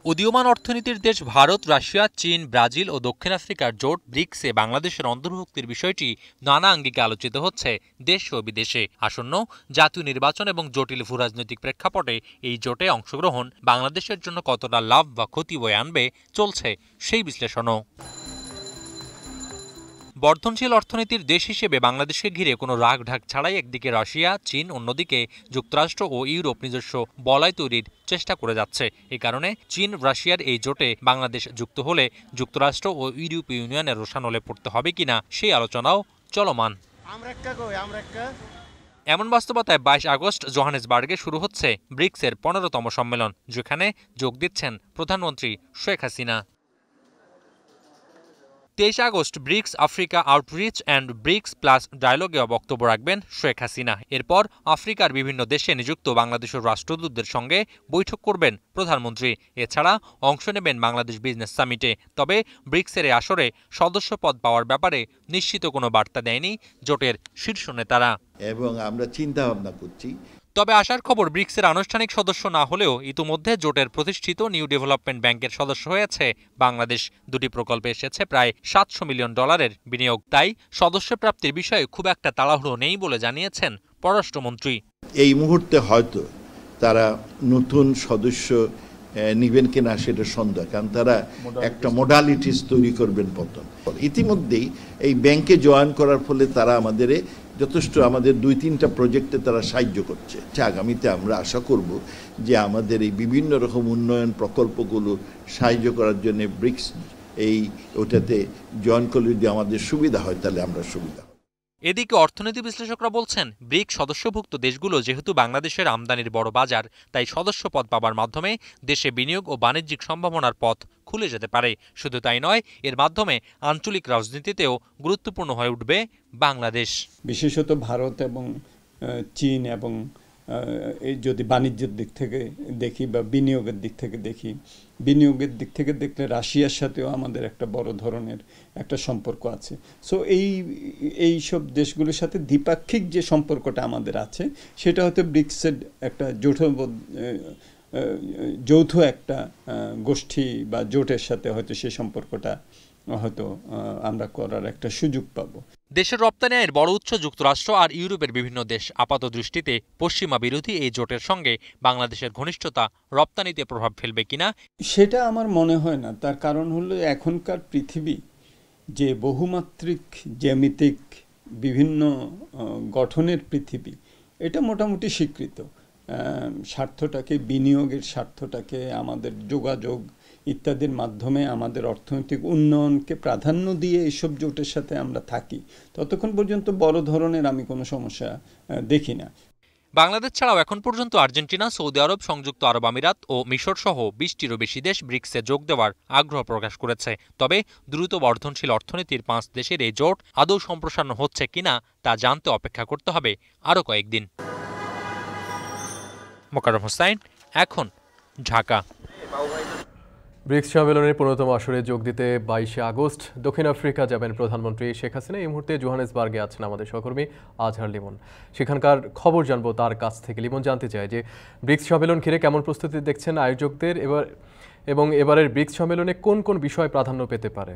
উদীয়মান অর্থনীতির দেশ ভারত, রাশিয়া, চীন, ব্রাজিল ও দক্ষিণ আফ্রিকার জোট, ব্রিক্সে বাংলাদেশের অন্তর্ভুক্তির বিষয়টি নানা আঙ্গিকে আলোচিত হচ্ছে দেশ ও বিদেশে। আসন্ন জাতীয় নির্বাচন এবং জটিল ভূরাজনৈতিক প্রেক্ষাপটে এই জোটে অংশগ্রহণ বাংলাদেশের জন্য কতটা লাভ বা ক্ষতি বয়ে আনবে চলছে সেই বিশ্লেষণও। বর্ধনশীল অর্থনীতির দেশ হিসেবে বাংলাদেশকে ঘিরে কোনো রাগ ঢাক ছাড়াই একদিকে রাশিয়া, চীন, অন্যদিকে যুক্তরাষ্ট্র ও ইউরোপ নিজস্ব বলয় তৈরির চেষ্টা করে যাচ্ছে। এ কারণে চীন, রাশিয়ার এই জোটে বাংলাদেশ যুক্ত হলে যুক্তরাষ্ট্র ও ইউরোপীয় ইউনিয়নের রোশানলে পড়তে হবে কিনা সেই আলোচনাও চলমান। এমন বাস্তবতায় বাইশ আগস্ট জোহানেসবার্গে শুরু হচ্ছে ব্রিক্সের পনেরোতম সম্মেলন, যেখানে যোগ দিচ্ছেন প্রধানমন্ত্রী শেখ হাসিনা। তেইশ August BRICS Africa outreach and BRICS plus ডায়লগে বক্তব্য রাখবেন শেখ হাসিনা। এরপর আফ্রিকার বিভিন্ন দেশে নিযুক্ত বাংলাদেশের রাষ্ট্রদূতদের সঙ্গে বৈঠক করবেন প্রধানমন্ত্রী। এছাড়া অংশ নেবেন বাংলাদেশ বিজনেস সামিটে। তবে ব্রিক্সের আসরে সদস্য পদ পাওয়ার ব্যাপারে নিশ্চিত কোনো বার্তা দেয়নি জোটের শীর্ষ নেতারা। এবং আমরা চিন্তা ভাবনা করছি তবে আসার খবর ব্রিক্সের আনুষ্ঠানিক সদস্য না হলেও ইতিমধ্যে জোটের প্রতিষ্ঠিত নিউ ডেভেলপমেন্ট ব্যাংকের সদস্য হয়েছে। বাংলাদেশ দুটি প্রকল্পে এসেছে প্রায় সাতশো মিলিয়ন ডলারের বিনিয়োগ। তাই সদস্য প্রাপ্তির বিষয়ে খুব একটা তাড়াহুড়ো নেই বলে জানিয়েছেন পররাষ্ট্রমন্ত্রী। এই মুহূর্তে হয়তো তারা নতুন সদস্য নিবেন কিনা সেটা সন্দেহ কারণ তারা একটা মোডালিটিস তৈরি করবেন প্রথম। ইতিমধ্যেই এই ব্যাংকে জয়েন করার ফলে তারা আমাদের যথেষ্ট আমাদের দুই, তিনটা প্রজেক্টে তারা সাহায্য করছে। আগামীতে আমরা আশা করব যে আমাদের এই বিভিন্ন রকম উন্নয়ন প্রকল্পগুলো সাহায্য করার জন্য ব্রিক্স এই ওটাতে জয়েন করলে যদি আমাদের সুবিধা হয়, তাহলে আমরা সুবিধা এদিকে অর্থনীতি বিশ্লেষকরা বলছেন ব্রিক সদস্যভুক্ত দেশগুলো যেহেতু বাংলাদেশের আমদানির বড় বাজার, তাই সদস্যপদ পাবার মাধ্যমে দেশে বিনিয়োগ ও বাণিজ্যিক সম্ভাবনার পথ খুলে যেতে পারে। শুধু তাই নয়, এর মাধ্যমে আঞ্চলিক রাজনীতিতেও গুরুত্বপূর্ণ হয়ে উঠবে বাংলাদেশ। বিশেষত ভারত এবং চীন এবং এই যদি বাণিজ্যের দিক থেকে দেখি বা বিনিয়োগের দিক থেকে দেখি, বিনিয়োগের দিক থেকে দেখলে রাশিয়ার সাথেও আমাদের একটা বড় ধরনের একটা সম্পর্ক আছে। সো এই এই সব দেশগুলোর সাথে দ্বিপাক্ষিক যে সম্পর্কটা আমাদের আছে, সেটা হয়তো ব্রিক্সের একটা জোট যৌথ একটা গোষ্ঠী বা জোটের সাথে হয়তো সে সম্পর্কটা হয়তো আমরা করার একটা সুযোগ পাবো। দেশের রপ্তানি আয়ের বড় উৎস যুক্তরাষ্ট্র আর ইউরোপের বিভিন্ন দেশ আপাত দৃষ্টিতে পশ্চিমা বিরোধী এই জোটের সঙ্গে বাংলাদেশের ঘনিষ্ঠতা রপ্তানিতে প্রভাব ফেলবে কিনা? সেটা আমার মনে হয় না। তার কারণ হলো এখনকার পৃথিবী যে বহুমাত্রিক, জ্যামিতিক, বিভিন্ন গঠনের পৃথিবী, এটা মোটামুটি স্বীকৃত। স্বার্থটাকে, বিনিয়োগের স্বার্থটাকে, আমাদের যোগাযোগ ইত্যাদির মাধ্যমে আমাদের অর্থনৈতিক উন্নয়নকে প্রাধান্য দিয়ে এইসব জোটের সাথে আমরা থাকি। ততক্ষণ পর্যন্ত বড় ধরনের আমি কোনো সমস্যা দেখি না। বাংলাদেশ ছাড়াও এখন পর্যন্ত আর্জেন্টিনা, সৌদি আরব, সংযুক্ত আরব আমিরাত ও মিশর সহ বিশটিরও বেশি দেশ ব্রিক্সে যোগ দেওয়ার আগ্রহ প্রকাশ করেছে। তবে দ্রুত বর্ধনশীল অর্থনীতির পাঁচ দেশের এই জোট আদৌ সম্প্রসারণ হচ্ছে কিনা তা জানতে অপেক্ষা করতে হবে আরও কয়েকদিন। মোকারম হোসাইন এখন ঢাকা। ব্রিক্স সম্মেলনের পনেরোতম আসরে যোগ দিতে বাইশে আগস্ট দক্ষিণ আফ্রিকা যাবেন প্রধানমন্ত্রী শেখ হাসিনা। এই মুহূর্তে জোহানেসবার্গে আছেন আমাদের সহকর্মী আজহার লিমন। সেখানকার খবর জানব তার কাছ থেকে। লিমন, জানতে চায় যে ব্রিক্স সম্মেলন ঘিরে কেমন প্রস্তুতি দেখছেন আয়োজকদের? এবার, এবং এবারের ব্রিক্স সম্মেলনে কোন কোন বিষয় প্রাধান্য পেতে পারে?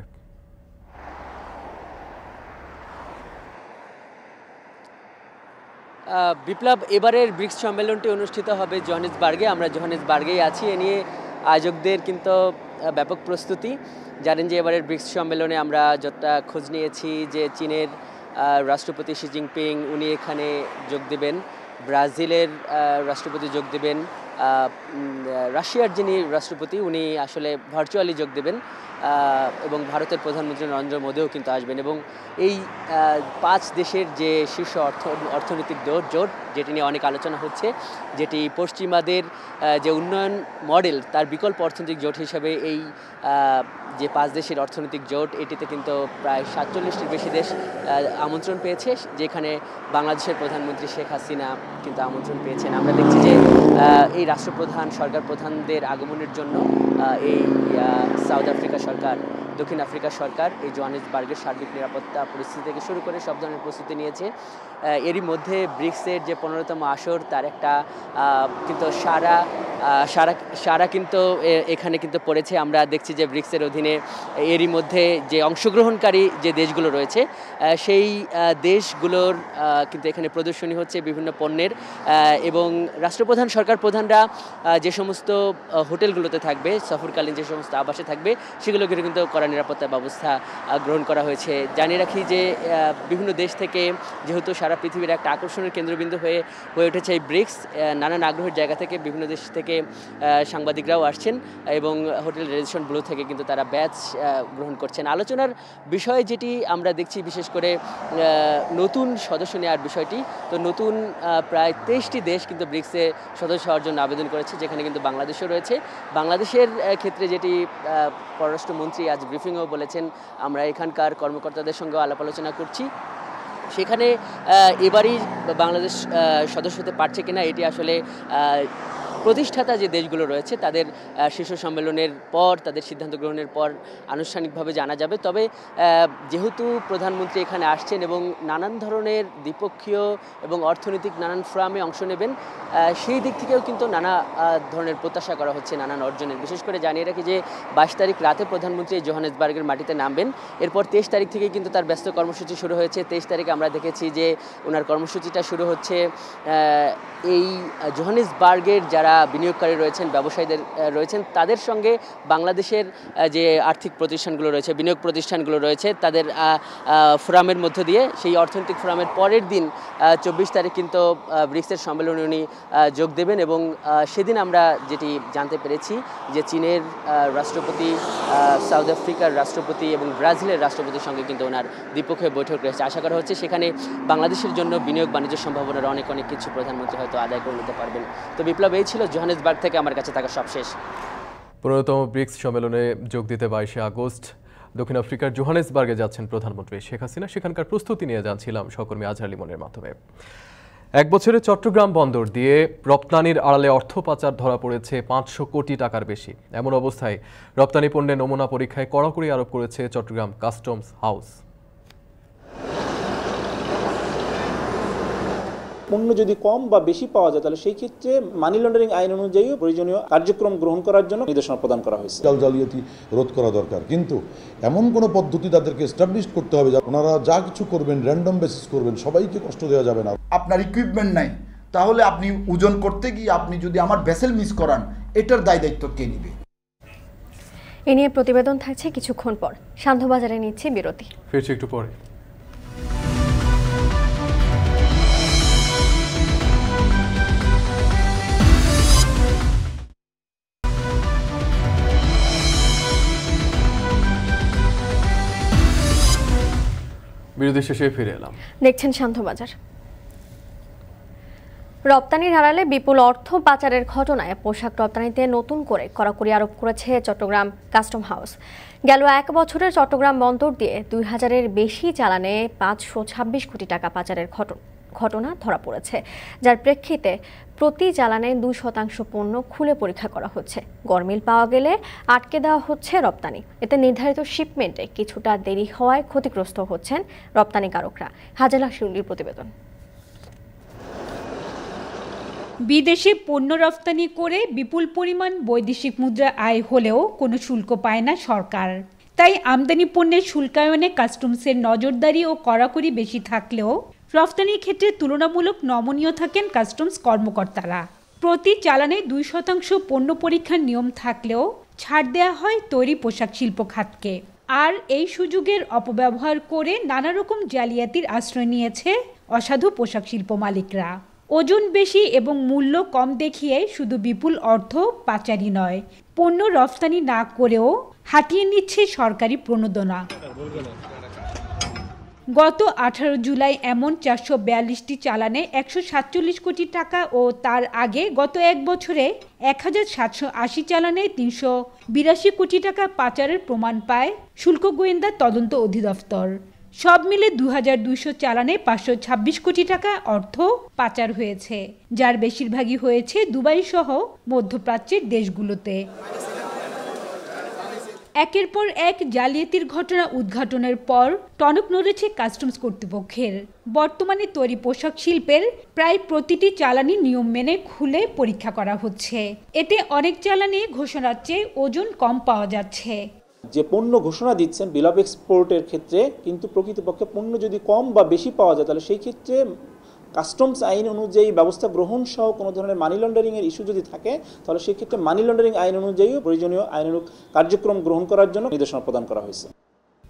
বিপ্লব, এবারের ব্রিক্স সম্মেলনটি অনুষ্ঠিত হবে জোহানেসবার্গে। আমরা জোহানেসবার্গেই আছি। এ নিয়ে আয়োজকদের কিন্তু ব্যাপক প্রস্তুতি। জানেন যে এবারের ব্রিক্স সম্মেলনে আমরা যতটা খোঁজ নিয়েছি যে চীনের রাষ্ট্রপতি শি জিনপিং, উনি এখানে যোগ দেবেন। ব্রাজিলের রাষ্ট্রপতি যোগ দেবেন। রাশিয়ার যিনি রাষ্ট্রপতি, উনি আসলে ভার্চুয়ালি যোগ দেবেন এবং ভারতের প্রধানমন্ত্রী নরেন্দ্র মোদীও কিন্তু আসবেন এবং এই পাঁচ দেশের যে শীর্ষ অর্থ, অর্থনৈতিক জোট যেটি নিয়ে অনেক আলোচনা হচ্ছে, যেটি পশ্চিমাদের যে উন্নয়ন মডেল তার বিকল্প অর্থনৈতিক জোট হিসেবে এই যে পাঁচ দেশের অর্থনৈতিক জোট, এটিতে কিন্তু প্রায় সাতচল্লিশটির বেশি দেশ আমন্ত্রণ পেয়েছে, যেখানে বাংলাদেশের প্রধানমন্ত্রী শেখ হাসিনা কিন্তু আমন্ত্রণ পেয়েছেন। আমরা দেখছি যে এই রাষ্ট্রপ্রধান সরকার প্রধানদের আগমনের জন্য এই সাউথ আফ্রিকা সরকার দক্ষিণ আফ্রিকা সরকার এই জোহানেসবার্গের সার্বিক নিরাপত্তা পরিস্থিতি থেকে শুরু করে সব ধরনের প্রস্তুতি নিয়েছে। এরই মধ্যে ব্রিক্সের যে পনেরোতম আসর, তার একটা কিন্তু সারা সারা সারা কিন্তু এখানে কিন্তু পড়েছে। আমরা দেখছি যে ব্রিক্সের অধীনে এরই মধ্যে যে অংশগ্রহণকারী যে দেশগুলো রয়েছে সেই দেশগুলোর কিন্তু এখানে প্রদর্শনী হচ্ছে বিভিন্ন পণ্যের এবং রাষ্ট্রপ্রধান, সরকার প্রধানরা যে সমস্ত হোটেলগুলোতে থাকবে, সফরকালীন যে সমস্ত আবাসে থাকবে, সেগুলো কিন্তু কড়া নিরাপত্তা ব্যবস্থা গ্রহণ করা হয়েছে। জানিয়ে রাখি যে বিভিন্ন দেশ থেকে যেহেতু সারা পৃথিবীর একটা আকর্ষণের কেন্দ্রবিন্দু হয়ে হয়ে উঠেছে এই ব্রিক্স নানান আগ্রহের জায়গা থেকে বিভিন্ন দেশ থেকে সাংবাদিকরাও আসছেন এবং হোটেল রেজিস্ট্রেশন ব্লু থেকে কিন্তু তারা ব্যাচ গ্রহণ করছেন। আলোচনার বিষয় যেটি আমরা দেখছি, বিশেষ করে নতুন সদস্য নেওয়ার বিষয়টি, তো নতুন প্রায় তেইশটি দেশ কিন্তু ব্রিক্সে সদস্য হওয়ার জন্য আবেদন করেছে, যেখানে কিন্তু বাংলাদেশও রয়েছে। বাংলাদেশের ক্ষেত্রে যেটি পররাষ্ট্রমন্ত্রী আজ ব্রিফিংয়েও বলেছেন, আমরা এখানকার কর্মকর্তাদের সঙ্গে আলাপ আলোচনা করছি। সেখানে এবারই বাংলাদেশ সদস্য হতে পারছে কিনা, এটি আসলে প্রতিষ্ঠাতা যে দেশগুলো রয়েছে, তাদের শীর্ষ সম্মেলনের পর, তাদের সিদ্ধান্ত গ্রহণের পর আনুষ্ঠানিকভাবে জানা যাবে। তবে যেহেতু প্রধানমন্ত্রী এখানে আসছেন এবং নানান ধরনের দ্বিপক্ষীয় এবং অর্থনৈতিক নানান ফোরামে অংশ নেবেন সেই দিক থেকেও কিন্তু নানা ধরনের প্রত্যাশা করা হচ্ছে, নানান অর্জনের। বিশেষ করে জানিয়ে রাখি যে, বাইশ তারিখ রাতে প্রধানমন্ত্রী জোহানেসবার্গের মাটিতে নামবেন। এরপর তেইশ তারিখ থেকে কিন্তু তার ব্যস্ত কর্মসূচি শুরু হয়েছে। তেইশ তারিখে আমরা দেখেছি যে, ওনার কর্মসূচিটা শুরু হচ্ছে এই জোহানেসবার্গের যারা বিনিয়োগকারী রয়েছেন, ব্যবসায়ীদের রয়েছেন, তাদের সঙ্গে বাংলাদেশের যে আর্থিক প্রতিষ্ঠানগুলো রয়েছে, বিনিয়োগ প্রতিষ্ঠানগুলো রয়েছে, তাদের ফোরামের মধ্য দিয়ে, সেই অর্থনৈতিক ফোরামের পরের দিন চব্বিশ তারিখ কিন্তু ব্রিক্সের সম্মেলনে উনি যোগ দেবেন এবং সেদিন আমরা যেটি জানতে পেরেছি যে চীনের রাষ্ট্রপতি সাউথ আফ্রিকার রাষ্ট্রপতি এবং ব্রাজিলের রাষ্ট্রপতির সঙ্গে কিন্তু ওনার দ্বিপক্ষীয় বৈঠক রয়েছে। আশা করা হচ্ছে সেখানে বাংলাদেশের জন্য বিনিয়োগ বাণিজ্য সম্ভাবনার অনেক অনেক কিছু প্রধানমন্ত্রী হয়তো আদায় করে নিতে পারবেন। তো বিপ্লব, এই ছিল জোহানেসবার্গ থেকে আমার কাছে থাকা সবশেষ পনেরোতম ব্রিক্স সম্মেলনে যোগ দিতে বাইশে আগস্ট দক্ষিণ আফ্রিকার জোহানেসবার্গে যাচ্ছেন প্রধানমন্ত্রী শেখ হাসিনা। সেখানকার প্রস্তুতি নিয়ে জানছিলাম সহকর্মী আজহার লিমনের মাধ্যমে। এক বছরে চট্টগ্রাম বন্দর দিয়ে রপ্তানির আড়ালে অর্থ পাচার ধরা পড়েছে পাঁচশো কোটি টাকার বেশি। এমন অবস্থায় রপ্তানি পণ্যের নমুনা পরীক্ষায় কড়াকড়ি আরোপ করেছে চট্টগ্রাম কাস্টমস হাউস। পণ্য যদি কম বা বেশি পাওয়া যায় তাহলে সেই ক্ষেত্রে মানি লন্ডারিং আইন অনুযায়ী প্রয়োজনীয় কার্যক্রম গ্রহণ করার জন্য নির্দেশনা প্রদান করা হয়েছে। জাল জালিয়াতি রোধ করা দরকার। কিন্তু এমন কোনো পদ্ধতি তাদেরকে এস্টাবলিশ করতে হবে যা ওনারা যা কিছু করবেন র্যান্ডম বেসিস করবেন সবাইকে কষ্ট দেওয়া যাবে না। আপনার ইকুইপমেন্ট নাই তাহলে আপনি ওজন করতে গিয়ে আপনি যদি আমার ভেসেল মিস করান এটার দায় দায়িত্ব কে নিবে? এ নিয়ে প্রতিবেদন থাকছে কিছুক্ষণ পর। সান্ধ্যবাজারে নিচ্ছে বিরতি। ফিরছি একটু পরে। বিরতি শেষে ফিরে এলাম। দেখছেন শান্তবাজার। রপ্তানির আড়ালে বিপুল অর্থ পাচারের ঘটনায় পোশাক রপ্তানিতে নতুন করে কড়াকড়ি আরোপ করেছে চট্টগ্রাম কাস্টম হাউস। গেল এক বছরে চট্টগ্রাম বন্দর দিয়ে দুই হাজারের বেশি চালানে পাঁচশো ছাব্বিশ কোটি টাকা পাচারের ঘটনা ধরা পড়েছে। যার প্রেক্ষিতে প্রতি চালানে দুই শতাংশ পণ্য খুলে পরীক্ষা করা হচ্ছে। গরমিল পাওয়া গেলে আটকে দেওয়া হচ্ছে রপ্তানি। এতে নির্ধারিত শিপমেন্টে কিছুটা দেরি হওয়ায় ক্ষতিগ্রস্ত হচ্ছেন রপ্তানিকারকরা হাজালা শিউলির প্রতিবেদন। বিদেশে পণ্য রপ্তানি করে বিপুল পরিমাণ বৈদেশিক মুদ্রা আয় হলেও কোনো শুল্ক পায় না সরকার। তাই আমদানি পণ্যের শুল্কায়নে কাস্টমসের নজরদারি ও কড়াকড়ি বেশি থাকলেও রফতানির ক্ষেত্রে তুলনামূলক নমনীয় থাকেন কাস্টমস কর্মকর্তারা। প্রতি চালানে দুই শতাংশ পণ্য পরীক্ষার নিয়ম থাকলেও ছাড় দেওয়া হয় তৈরি পোশাক শিল্প খাতকে। আর এই সুযোগের অপব্যবহার করে নানা রকম জালিয়াতির আশ্রয় নিয়েছে অসাধু পোশাক শিল্প মালিকরা। ওজন বেশি এবং মূল্য কম দেখিয়ে শুধু বিপুল অর্থ পাচারি নয়, পণ্য রফতানি না করেও হাতিয়ে নিচ্ছে সরকারি প্রণোদনা। গত আঠারো জুলাই এমন চারশো বিয়াল্লিশটি চালানে একশো সাতচল্লিশ কোটি টাকা ও তার আগে গত এক বছরে এক হাজার সাতশো আশি চালানে তিনশো বিরাশি কোটি টাকা পাচারের প্রমাণ পায় শুল্ক গোয়েন্দা তদন্ত অধিদপ্তর। সব মিলে দু হাজার দুইশো চালানে পাঁচশো ছাব্বিশ কোটি টাকা অর্থ পাচার হয়েছে, যার বেশিরভাগই হয়েছে দুবাই সহ মধ্যপ্রাচ্যের দেশগুলোতে। একের পর এক জালিয়াতির ঘটনা উদ্ঘাটনের পর টনক নড়েছে কাস্টমস কর্তৃপক্ষের। বর্তমানে তৈরি পোশাক শিল্পের প্রায় প্রতিটি চালানি নিয়ম মেনে খুলে পরীক্ষা করা হচ্ছে। এতে অনেক চালানি ঘোষণার চেয়ে ওজন কম পাওয়া যাচ্ছে। যে পণ্য ঘোষণা দিচ্ছেন বিল অফ এক্সপোর্টের ক্ষেত্রে, কিন্তু প্রকৃতপক্ষে পণ্য যদি কম বা বেশি পাওয়া যায়, তাহলে সেই ক্ষেত্রে কাস্টমস আইন অনুযায়ী ব্যবস্থা গ্রহণ সহ কোনো ধরনের মানি লন্ডারিংয়ের ইস্যু যদি থাকে, তাহলে সেক্ষেত্রে মানি লন্ডারিং আইন অনুযায়ী প্রয়োজনীয় আইনানুগ কার্যক্রম গ্রহণ করার জন্য নির্দেশনা প্রদান করা হয়েছে।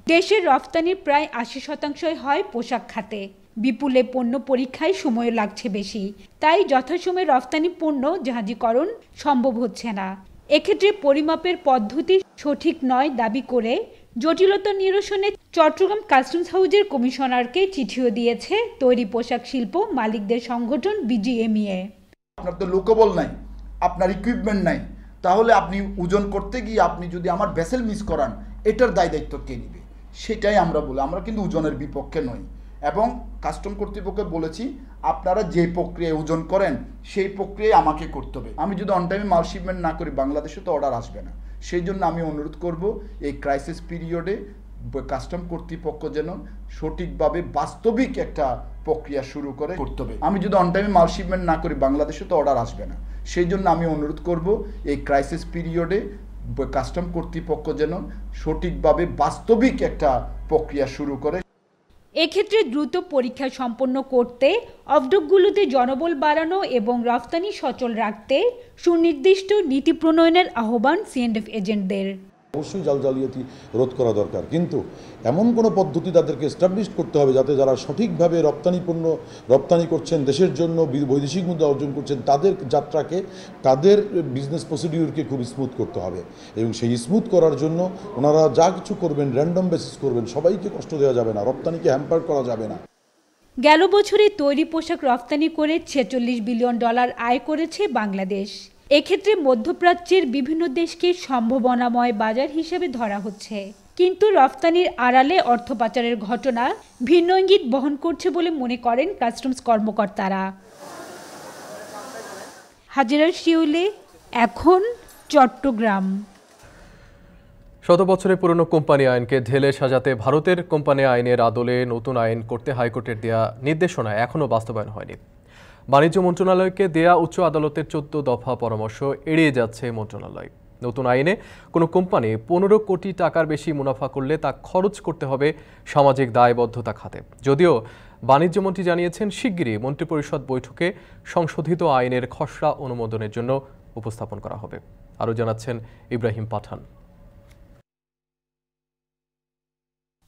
দেশের রফতানির প্রায় আশি শতাংশই হয় পোশাক খাতে। বিপুলে পণ্য পরীক্ষায় সময় লাগছে বেশি। তাই যথাসময়ে রফতানি পণ্য জাহাজীকরণ সম্ভব হচ্ছে না। এক্ষেত্রে পরিমাপের পদ্ধতি সঠিক নয় দাবি করে জটিলতা নিরসনে চট্টগ্রাম কাস্টমস হাউজের কমিশনারকে চিঠিও দিয়েছে। তৈরি পোশাক শিল্প মালিকদের সংগঠন বিজিএমইএ। আপনার তো লোকবল নাই, আপনার ইকুইপমেন্ট নাই। তাহলে আপনি ওজন করতে গিয়ে আপনি যদি আমার ভেসেল মিস করান, এটার দায় দায়িত্ব কে নিবে? সেটাই আমরা বলি, আমরা কিন্তু ওজনের বিপক্ষে নই। এবং কাস্টম কর্তৃপক্ষকে বলেছি, আপনারা যে প্রক্রিয়ায় ওজন করেন, সেই প্রক্রিয়ায় আমাকে করতে হবে। আমি যদি অন টাইমে মাল শিপমেন্ট না করি, বাংলাদেশে তো অর্ডার আসবে না। সেই জন্য আমি অনুরোধ করব এই ক্রাইসিস পিরিয়ডে কাস্টম কর্তৃপক্ষ যেন সঠিকভাবে বাস্তবিক একটা প্রক্রিয়া শুরু করে। করতে হবে। আমি যদি অন টাইমে মাল শিপমেন্ট না করি বাংলাদেশে তো অর্ডার আসবে না। সেই জন্য আমি অনুরোধ করব এই ক্রাইসিস পিরিয়ডে কাস্টম কর্তৃপক্ষ যেন সঠিকভাবে বাস্তবিক একটা প্রক্রিয়া শুরু করে। এক্ষেত্রে দ্রুত পরীক্ষা সম্পন্ন করতে, অবডকগুলোতে জনবল বাড়ানো এবং রফতানি সচল রাখতে সুনির্দিষ্ট নীতি প্রণয়নের আহ্বান সিএনডিএফ এজেন্টদের অবশ্যই জাল জালিয়াতি রোধ করা দরকার। কিন্তু এমন কোনো পদ্ধতি তাদেরকে এস্টাবলিশ করতে হবে যাতে যারা সঠিকভাবে রপ্তানি পণ্য রপ্তানি করছেন, দেশের জন্য বৈদেশিক মুদ্রা অর্জন করছেন, তাদের যাত্রাকে, তাদের বিজনেস প্রসিডিউরকে খুব স্মুথ করতে হবে। এবং সেই স্মুথ করার জন্য ওনারা যা কিছু করবেন র্যান্ডম বেসিস করবেন, সবাইকে কষ্ট দেওয়া যাবে না, রপ্তানিকে হ্যাম্পার করা যাবে না। গেল বছরে তৈরি পোশাক রফতানি করে ছেচল্লিশ বিলিয়ন ডলার আয় করেছে বাংলাদেশ। এক্ষেত্রে মধ্যপ্রাচ্যের বিভিন্ন দেশকে সম্ভাবনাময় বাজার হিসেবে ধরা হচ্ছে। কিন্তু রফতানির আড়ালে অর্থ পাচারের ঘটনা ভিন্ন ইঙ্গিত বহন করছে বলে মনে করেন কাস্টমস কর্মকর্তারা। হাজিরার শিউলে, এখন চট্টগ্রাম। শত বছরের পুরনো কোম্পানি আইনকে ঢেলে সাজাতে ভারতের কোম্পানি আইনের আদলে নতুন আইন করতে হাইকোর্টের দেওয়া নির্দেশনা এখনও বাস্তবায়ন হয়নি। বাণিজ্য মন্ত্রণালয়কে দেয়া উচ্চ আদালতের চোদ্দ দফা পরামর্শ এড়িয়ে যাচ্ছে মন্ত্রণালয়। নতুন আইনে কোনো কোম্পানি পনেরো কোটি টাকার বেশি মুনাফা করলে তা খরচ করতে হবে সামাজিক দায়বদ্ধতা খাতে। যদিও বাণিজ্যমন্ত্রী জানিয়েছেন, শিগগিরই মন্ত্রিপরিষদ বৈঠকে সংশোধিত আইনের খসড়া অনুমোদনের জন্য উপস্থাপন করা হবে। আরও জানাচ্ছেন ইব্রাহিম পাঠান।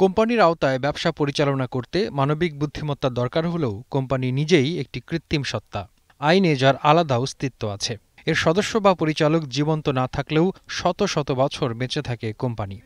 কোম্পানির আওতায় ব্যবসা পরিচালনা করতে মানবিক বুদ্ধিমত্তার দরকার হলেও কোম্পানি নিজেই একটি কৃত্রিম সত্তা। আইনে যার আলাদা অস্তিত্ব আছে। এর সদস্য বা পরিচালক জীবন্ত না থাকলেও শত শত বছর বেঁচে থাকে কোম্পানি।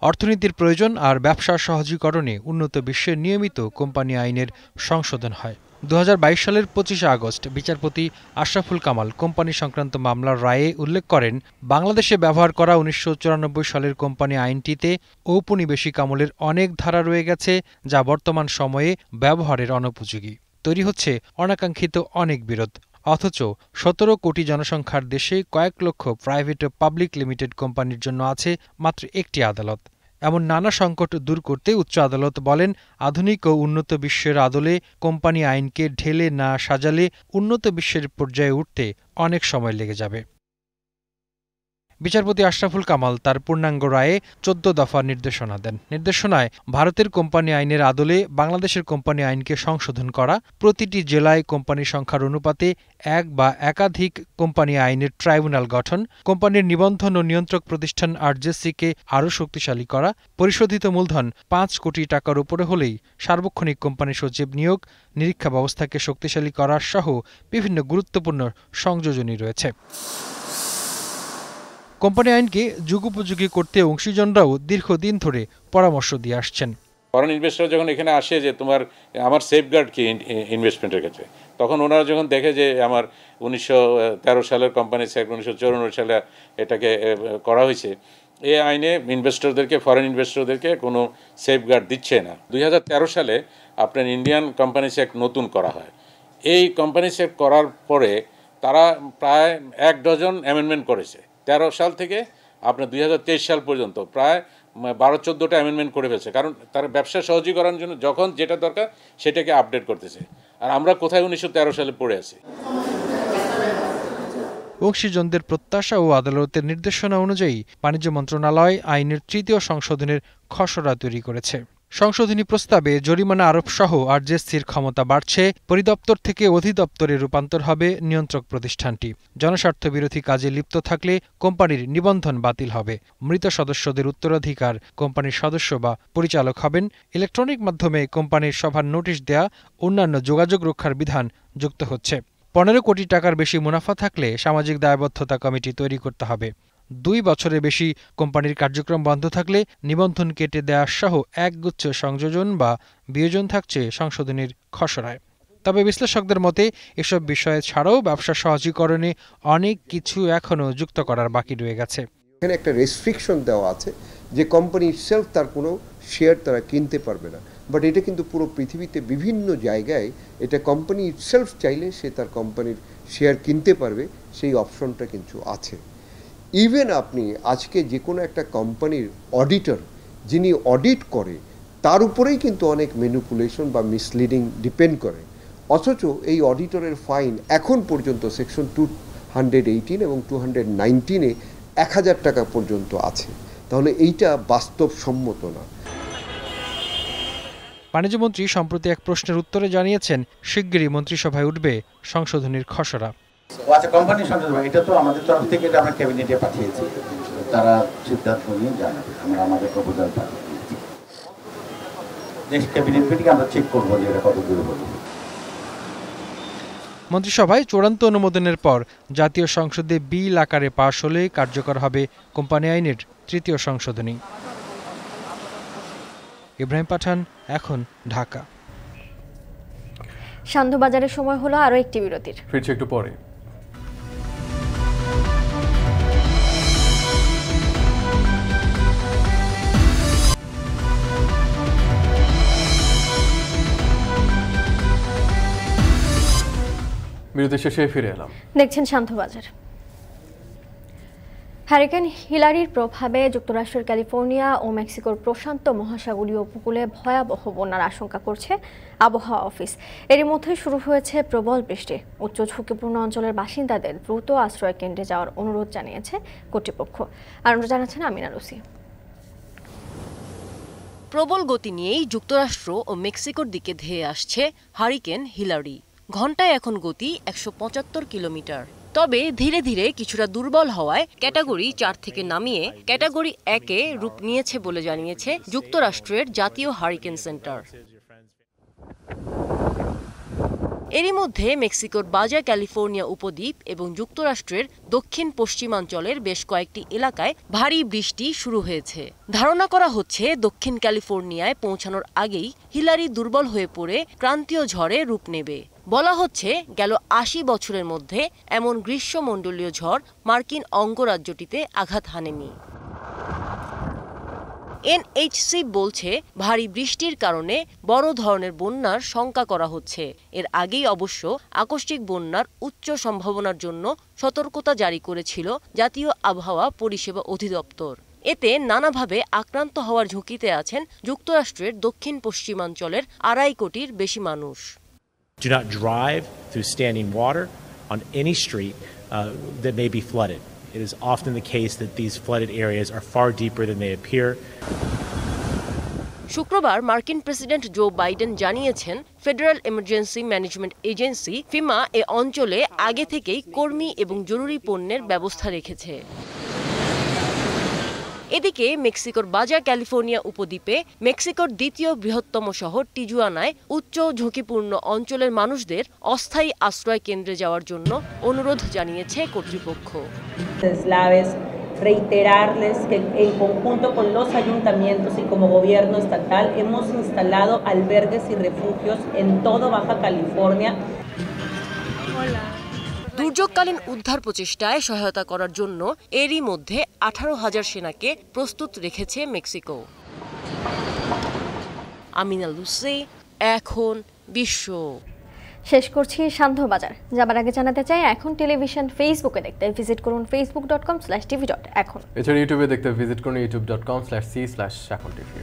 অর্থনীতির প্রয়োজন আর ব্যবসা সহজীকরণে উন্নত বিশ্বের নিয়মিত কোম্পানি আইনের সংশোধন হয়। দু হাজার বাইশ সালের পঁচিশে আগস্ট বিচারপতি আশরাফুল কামাল কোম্পানি সংক্রান্ত মামলার রায়ে উল্লেখ করেন, বাংলাদেশে ব্যবহার করা উনিশশো চুরানব্বই সালের কোম্পানি আইনটিতে ঔপনিবেশিক আমলের অনেক ধারা রয়ে গেছে যা বর্তমান সময়ে ব্যবহারের অনুপযোগী। তৈরি হচ্ছে অনাকাঙ্ক্ষিত অনেক বিরোধ, অথচ সতেরো কোটি জনসংখ্যার দেশে কয়েক লক্ষ প্রাইভেট ও পাবলিক লিমিটেড কোম্পানির জন্য আছে মাত্র একটি আদালত। এমন নানা সংকট দূর করতে উচ্চ আদালত বলেন, আধুনিক ও উন্নত বিশ্বের আদলে কোম্পানি আইনকে ঢেলে না সাজালে উন্নত বিশ্বের পর্যায়ে উঠতে অনেক সময় লেগে যাবে। বিচারপতি আশরাফুল কামাল তার পূর্ণাঙ্গ রায়ে চোদ্দ দফা নির্দেশনা দেন। নির্দেশনায় ভারতের কোম্পানি আইনের আদলে বাংলাদেশের কোম্পানি আইনকে সংশোধন করা, প্রতিটি জেলায় কোম্পানি সংখ্যার অনুপাতে এক বা একাধিক কোম্পানি আইনের ট্রাইব্যুনাল গঠন, কোম্পানির নিবন্ধন ও নিয়ন্ত্রক প্রতিষ্ঠান আরজেসিকে আরও শক্তিশালী করা, পরিশোধিত মূলধন পাঁচ কোটি টাকার উপরে হলেই সার্বক্ষণিক কোম্পানি সচিব নিয়োগ, নিরীক্ষা ব্যবস্থাকে শক্তিশালী করা সহ বিভিন্ন গুরুত্বপূর্ণ সংযোজনী রয়েছে। কোম্পানি আইনকে যুগোপযোগী করতে অংশীজনরাও দীর্ঘদিন ধরে পরামর্শ দিয়ে আসছেন। ফরেন ইনভেস্টর যখন এখানে আসে যে তোমার, আমার সেফগার্ড কি ইনভেস্টমেন্টের কাছে? তখন ওনারা যখন দেখে যে আমার উনিশশো তেরো সালের কোম্পানি সেক্ট উনিশশো সালে এটাকে করা হয়েছে এই আইনে ইনভেস্টরদেরকে ফরেন ইনভেস্টরদেরকে কোনো সেফগার্ড দিচ্ছে না। দুই হাজার তেরো সালে আপনার ইন্ডিয়ান কোম্পানি সেক্ট নতুন করা হয়। এই কোম্পানি সেক্ট করার পরে তারা প্রায় এক ডজন অ্যামেন্ডমেন্ট করেছে। তেরো সাল থেকে আপনার দুই হাজার তেইশ সাল পর্যন্ত প্রায় বারো চোদ্দোটা অ্যামেন্ডমেন্ট করে ফেলছে। কারণ তারা ব্যবসা সহজীকরণের জন্য যখন যেটা দরকার সেটাকে আপডেট করতেছে। আর আমরা কোথায় উনিশশো তেরো সালে পড়ে আছি? অংশীজনদের প্রত্যাশা ও আদালতের নির্দেশনা অনুযায়ী বাণিজ্য মন্ত্রণালয় আইনের তৃতীয় সংশোধনের খসড়া তৈরি করেছে। সংশোধনী প্রস্তাবে জরিমানা আরোপ সহ আরজেসির ক্ষমতা বাড়ছে, পরিদপ্তর থেকে অধিদপ্তরে রূপান্তর হবে নিয়ন্ত্রক প্রতিষ্ঠানটি। জনস্বার্থ বিরোধী কাজে লিপ্ত থাকলে কোম্পানির নিবন্ধন বাতিল হবে। মৃত সদস্যদের উত্তরাধিকার কোম্পানির সদস্য বা পরিচালক হবেন। ইলেকট্রনিক মাধ্যমে কোম্পানির সভার নোটিশ দেয়া, অন্যান্য যোগাযোগ রক্ষার বিধান যুক্ত হচ্ছে। পনেরো কোটি টাকার বেশি মুনাফা থাকলে সামাজিক দায়বদ্ধতা কমিটি তৈরি করতে হবে। দুই বছরের বেশি কোম্পানির কার্যক্রম বন্ধ থাকলে নিবন্ধন কেটে দেওয়া সহ একগুচ্ছ সংযোজন বা বিয়োজন থাকছে সংশোধনীর খসড়ায়। তবে বিশ্লেষকদের মতে, এসব বিষয়ে ছাড়াও ব্যবসা সহজীকরণে অনেক কিছু এখনও যুক্ত করার বাকি রয়ে গেছে। এখানে একটা রেস্ট্রিকশন দেওয়া আছে যে কোম্পানি সেলফ তার কোনো শেয়ার তারা কিনতে পারবে না। বাট এটা কিন্তু পুরো পৃথিবীতে বিভিন্ন জায়গায় এটা কোম্পানি সেলফ চাইলে সে তার কোম্পানির শেয়ার কিনতে পারবে, সেই অপশনটা কিন্তু আছে। ইভেন আপনি আজকে যে কোনো একটা কোম্পানির অডিটর যিনি অডিট করে, তার উপরেই কিন্তু অনেক ম্যানিপুলেশন বা মিসলিডিং ডিপেন্ড করে। অথচ এই অডিটরের ফাইন এখন পর্যন্ত সেকশন টু হান্ড্রেড এইটিন এবং টু হান্ড্রেড নাইনটিনে এক হাজার টাকা পর্যন্ত আছে। তাহলে এইটা বাস্তবসম্মত না। বাণিজ্যমন্ত্রী সম্প্রতি এক প্রশ্নের উত্তরে জানিয়েছেন, শিগগিরই মন্ত্রিসভায় উঠবে সংশোধনীর খসড়া। আচ্ছা কোম্পানি এটা তো আমাদের তরফ থেকে এটা আমরা ক্যাবিনেটে পাঠিয়েছি। তারা সিদ্ধান্ত নিয়ে জানাবে। আমরা আমাদের প্রপোজাল পাঠিয়েছি। নেক্সট ক্যাবিনেট মিটিং আমরা চেক করব যে এটা কত দূর হলো মন্ত্রিসভায় চূড়ান্ত অনুমোদনের পর জাতীয় সংসদে বিল আকারে পাশ হলে কার্যকর হবে কোম্পানি আইনের তৃতীয় সংশোধনী। ইব্রাহিম পাঠান এখন ঢাকা। সান্ধ্যবাজারের সময় হলো আরও একটি বিরতির। ফিরছে একটু পরে। বিরতি শেষে ফিরে এলাম। দেখছেন শান্তবাজার। হ্যারিকেন হিলারির প্রভাবে যুক্তরাষ্ট্রের ক্যালিফোর্নিয়া ও মেক্সিকোর প্রশান্ত মহাসাগরীয় উপকূলে ভয়াবহ বন্যার আশঙ্কা করছে আবহাওয়া অফিস। এরই মধ্যে শুরু হয়েছে প্রবল বৃষ্টি। উচ্চ ঝুঁকিপূর্ণ অঞ্চলের বাসিন্দাদের দ্রুত আশ্রয় কেন্দ্রে যাওয়ার অনুরোধ জানিয়েছে কর্তৃপক্ষ। আর জানাচ্ছেন আমিনা রুসি প্রবল গতি নিয়েই যুক্তরাষ্ট্র ও মেক্সিকোর দিকে ধেয়ে আসছে হারিকেন হিলারি। ঘন্টায় এখন গতি একশো পঁচাত্তর কিলোমিটার। তবে ধীরে ধীরে কিছুটা দুর্বল হওয়ায় ক্যাটাগরি চার থেকে নামিয়ে ক্যাটাগরি একে রূপ নিয়েছে বলে জানিয়েছে যুক্তরাষ্ট্রের জাতীয় হারিকেন সেন্টার। এরই মধ্যে মেক্সিকোর বাজা ক্যালিফোর্নিয়া উপদ্বীপ এবং যুক্তরাষ্ট্রের দক্ষিণ পশ্চিমাঞ্চলের বেশ কয়েকটি এলাকায় ভারী বৃষ্টি শুরু হয়েছে। ধারণা করা হচ্ছে দক্ষিণ ক্যালিফোর্নিয়ায় পৌঁছানোর আগেই হিলারি দুর্বল হয়ে পড়ে ক্রান্তীয় ঝড়ে রূপ নেবে। বলা হচ্ছে গেল আশি বছরের মধ্যে এমন গ্রীষ্মমণ্ডলীয় ঝড় মার্কিন অঙ্গরাজ্যটিতে আঘাত হানেনি। এনএইচসি বলছে, ভারী বৃষ্টির কারণে বড় ধরনের বন্যার শঙ্কা করা হচ্ছে। এর আগেই অবশ্য আকস্মিক বন্যার উচ্চ সম্ভাবনার জন্য সতর্কতা জারি করেছিল জাতীয় আবহাওয়া পরিষেবা অধিদপ্তর। এতে নানাভাবে আক্রান্ত হওয়ার ঝুঁকিতে আছেন যুক্তরাষ্ট্রের দক্ষিণ পশ্চিমাঞ্চলের আড়াই কোটির বেশি মানুষ। Do not drive through standing water on any street uh, that may be flooded. It is often the case that these flooded areas are far deeper than they appear. শুক্রবার মার্কিন প্রেসিডেন্ট জো বাইডেন জানিয়েছেন Federal Emergency Management Agency FEMA এ অঞ্চলে আগে থেকেই কর্মী এবং জরুরি পণ্যের ব্যবস্থা রেখেছে এদিকে মেক্সিকোর বাজা ক্যালিফোর্নিয়া উপদ্বীপে মেক্সিকোর দ্বিতীয় বৃহত্তম শহর টিজুয়ানায় উচ্চ ঝুঁকিপূর্ণ অঞ্চলের মানুষদের অস্থায়ী আশ্রয় কেন্দ্রে যাওয়ার জন্য অনুরোধ জানিয়েছে কর্তৃপক্ষ reiterarles que en conjunto con los ayuntamientos y como gobierno estatal hemos instalado albergues y refugios en todo Baja California. দুর্যোগকালীন উদ্ধার প্রচেষ্টায় সহায়তা করার জন্য এরই মধ্যে আঠারো হাজার সেনাকে প্রস্তুত রেখেছে মেক্সিকো। আমিনা লুসে এখন বিশ্ব। শেষ করছি সান্ধ্যবাজার যাবার আগে জানাতে চাই এখন টেলিভিশন ফেসবুকে দেখতে ভিজিট করুন Facebook dot com slash TV dot Ekhon. এছাড়া ইউটিউবে দেখতে ভিজিট করুন YouTube dot com slash c slash Ekhon TV